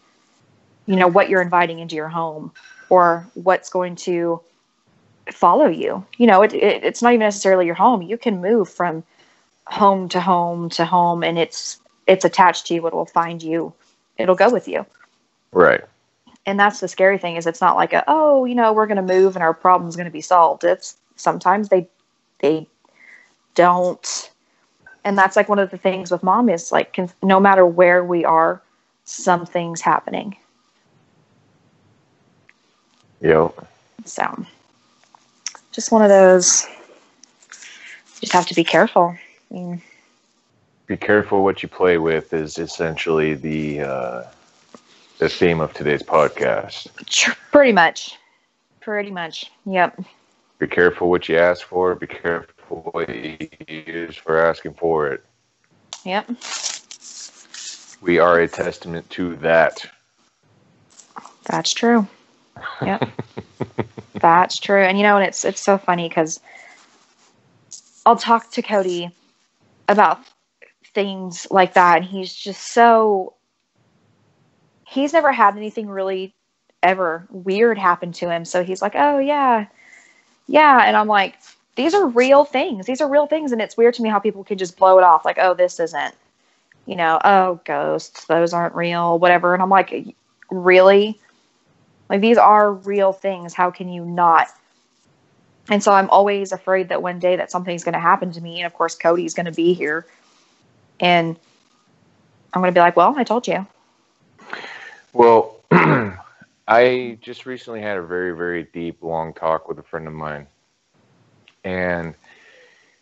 you know what you're inviting into your home or what's going to follow you. You know it, it, it's not even necessarily your home. You can move from home to home to home and it's it's attached to you. It will find you. It'll go with you. Right. and that's the scary thing is it's not like a oh you know we're going to move and our problem's going to be solved. It's sometimes they they don't and that's like one of the things with mom is like con- no matter where we are something's happening Yep. so just one of those you just have to be careful I mean, Be careful what you play with is essentially the uh, the theme of today's podcast. pretty much pretty much yep Be careful what you ask for. Be careful what you for asking for it. yep We are a testament to that. That's true. Yep. That's true. And you know, and it's it's so funny because I'll talk to Cody about things like that, and he's just so he's never had anything really ever weird happen to him. So he's like, Oh yeah. Yeah. And I'm like, these are real things. These are real things. And it's weird to me how people can just blow it off like, oh, this isn't, you know, oh, ghosts, those aren't real, whatever. And I'm like, really? Like these are real things. How can you not? And so I'm always afraid that one day that something's going to happen to me. And of course, Cody's going to be here. And I'm going to be like, well, I told you. Well, I just recently had a very, very deep, long talk with a friend of mine. And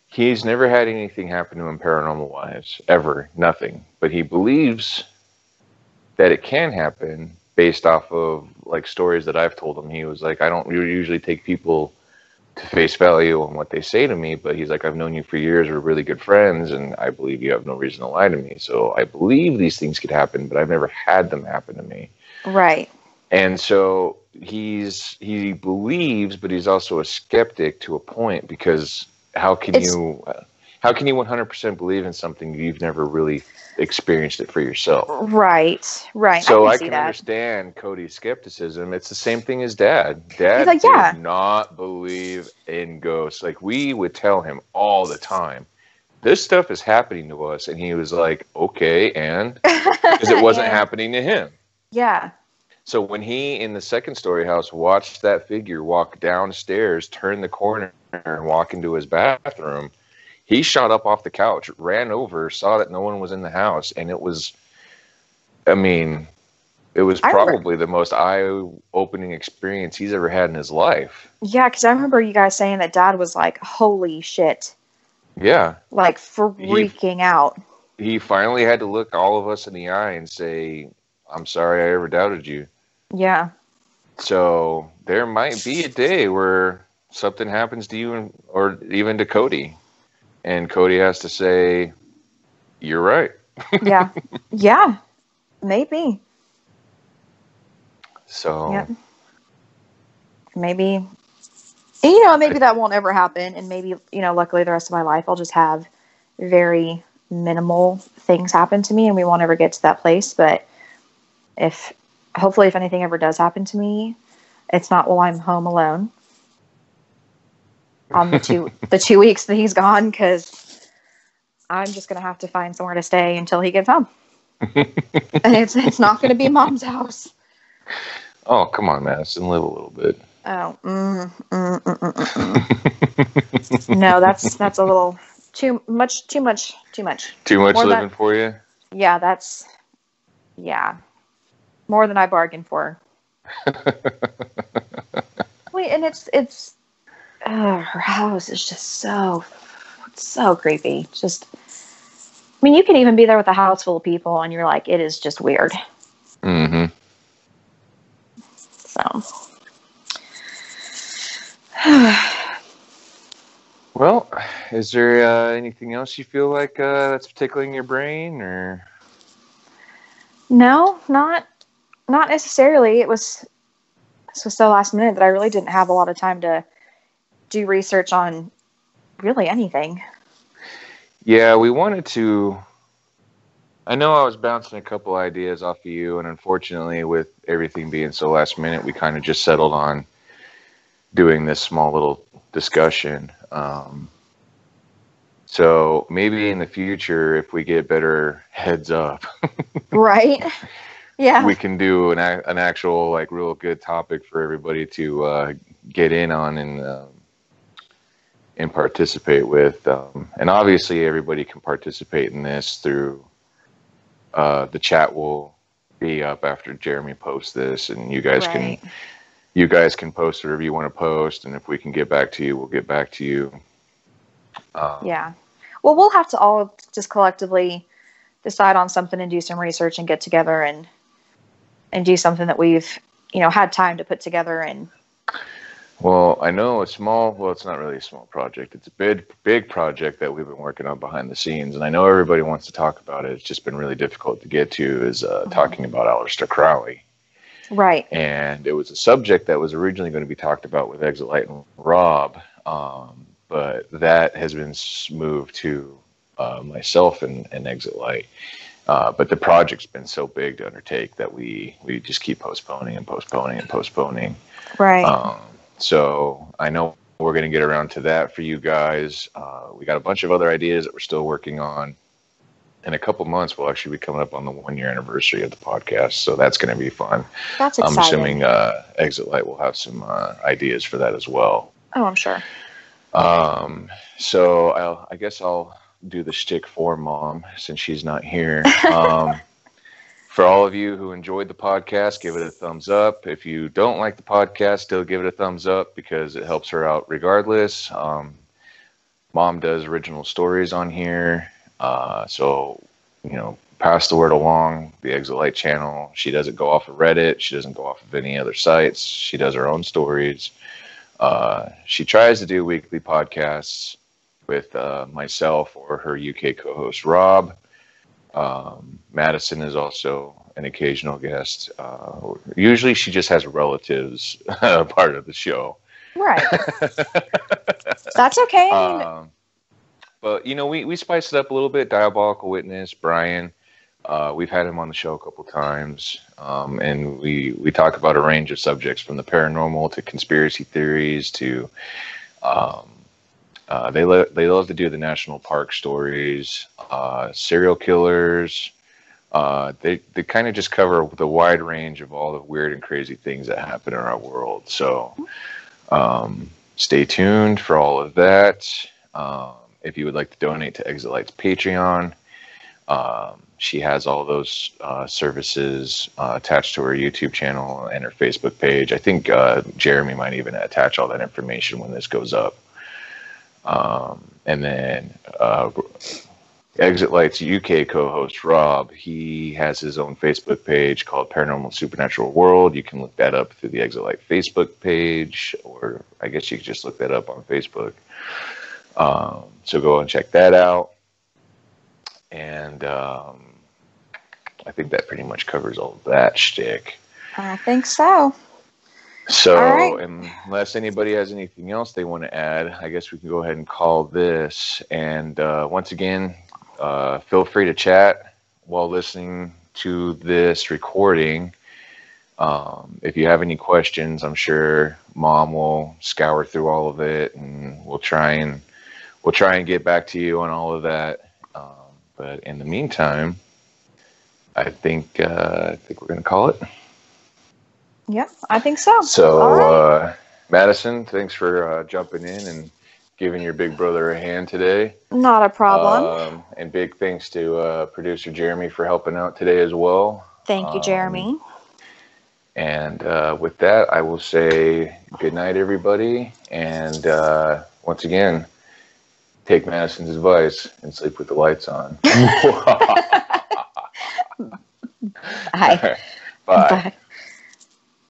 he's never had anything happen to him paranormal wise, ever, nothing. But he believes that it can happen based off of like stories that I've told him. He was like, I don't usually take people to face value on what they say to me, but he's like, I've known you for years, we're really good friends, and I believe you have no reason to lie to me. So I believe these things could happen, but I've never had them happen to me. Right. And so he's he believes, but he's also a skeptic to a point because how can It's- you how can you 100% believe in something you've never really experienced it for yourself? Right. Right. So I I can can, see that. understand Cody's skepticism. It's the same thing as dad. Dad like, did yeah. not believe in ghosts. Like we would tell him all the time, this stuff is happening to us, and he was like, okay, and because it wasn't Yeah. happening to him. Yeah. So when he in the second story house watched that figure walk downstairs, turn the corner, and walk into his bathroom, he shot up off the couch, ran over, saw that no one was in the house, and it was, I mean, it was probably the most eye-opening experience he's ever had in his life. Yeah. Because I remember you guys saying that dad was like, holy shit, Yeah, like freaking out. he finally had to look all of us in the eye and say, "I'm sorry I ever doubted you." Yeah. So there might be a day where something happens to you and, or even to Cody. And Cody has to say, You're right. Yeah. yeah. Maybe. So Yep. maybe you know maybe that won't ever happen and maybe you know luckily the rest of my life i'll just have very minimal things happen to me and we won't ever get to that place but if hopefully if anything ever does happen to me it's not while i'm home alone on the two the two weeks that he's gone because i'm just going to have to find somewhere to stay until he gets home and it's it's not going to be mom's house oh, come on, Madison, live a little bit. Oh, mm, mm, mm, mm, mm, mm. no, that's that's a little too much, too much, too much. Too much More living for you. Yeah, that's yeah, more than I bargained for. Wait, and it's it's uh, her house is just so so creepy. Just, I mean, you can even be there with a house full of people, and you're like, it is just weird. Mm-hmm. So. Well, is there uh, anything else you feel like uh, that's tickling your brain, or No, not not necessarily. It was this was so last minute that I really didn't have a lot of time to do research on really anything. Yeah, we wanted to. I know I was bouncing a couple ideas off of you, and unfortunately, with everything being so last minute, we kind of just settled on doing this small little discussion. Um, so maybe in the future, if we get better heads up, Right? Yeah. we can do an an actual like real good topic for everybody to uh, get in on and um, and participate with. Um, and obviously, everybody can participate in this through uh, the chat. Will be up after Jeremy posts this, and you guys right. can you guys can post whatever you want to post, and if we can get back to you, we'll get back to you. Um, Yeah. Well, we'll have to all just collectively decide on something and do some research and get together and and do something that we've, you know, had time to put together and Well, I know a small. Well, it's not really a small project. It's a big, big project that we've been working on behind the scenes, and I know everybody wants to talk about it. It's just been really difficult to get to. Is uh, Mhm. talking about Aleister Crowley, right. and it was a subject that was originally going to be talked about with Exit Light and Rob, um, but that has been moved to uh, myself and, and Exit Light. Uh, but the project's been so big to undertake that we we just keep postponing and postponing and postponing. Right. Um, so I know we're going to get around to that for you guys. Uh, we got a bunch of other ideas that we're still working on. In a couple months, we'll actually be coming up on the one year anniversary of the podcast, so that's going to be fun. That's exciting. I'm assuming uh, Exit Light will have some uh, ideas for that as well. oh, I'm sure. Um, so I'll, I guess I'll do the shtick for mom since she's not here. Um, for all of you who enjoyed the podcast, give it a thumbs up. If you don't like the podcast, still give it a thumbs up because it helps her out regardless. Um, mom does original stories on here. Uh, so, you know, pass the word along the Exit Light channel. She doesn't go off of Reddit. She doesn't go off of any other sites. She does her own stories. Uh, she tries to do weekly podcasts with uh, myself or her UK co-host Rob. Um, Madison is also an occasional guest. Uh, usually, she just has relatives part of the show. Right. That's okay. Um, but you know, we we spiced it up a little bit. Diabolical Witness, Brian. Uh, we've had him on the show a couple times, um, and we we talk about a range of subjects from the paranormal to conspiracy theories to. Um, uh, they lo- they love to do the national park stories, uh, serial killers. Uh, they they kind of just cover the wide range of all the weird and crazy things that happen in our world. So, um, stay tuned for all of that. Um, if you would like to donate to Exit Light's Patreon, um, she has all those uh, services uh, attached to her YouTube channel and her Facebook page. I think Jeremy might even attach all that information when this goes up. Um, and then uh, Exit Light's UK co-host Rob, he has his own Facebook page called Paranormal Supernatural World. You can look that up through the Exit Light Facebook page, or I guess you could just look that up on Facebook. Um, so go and check that out. And um, I think that pretty much covers all that shtick. I think so. So, right. unless anybody has anything else they want to add, I guess we can go ahead and call this. And uh, once again, uh, feel free to chat while listening to this recording. Um, if you have any questions, I'm sure Mom will scour through all of it, and we'll try and we'll try and get back to you on all of that. Um, but in the meantime, I think uh, I think we're gonna call it. Yep, I think so. So, right. uh, Madison, thanks for uh, jumping in and giving your big brother a hand today. Not a problem. Um, and big thanks to uh, producer Jeremy for helping out today as well. Thank you, um, Jeremy. And uh, with that, I will say good night, everybody. And uh, once again, take Madison's advice and sleep with the lights on. Bye. Bye. Bye.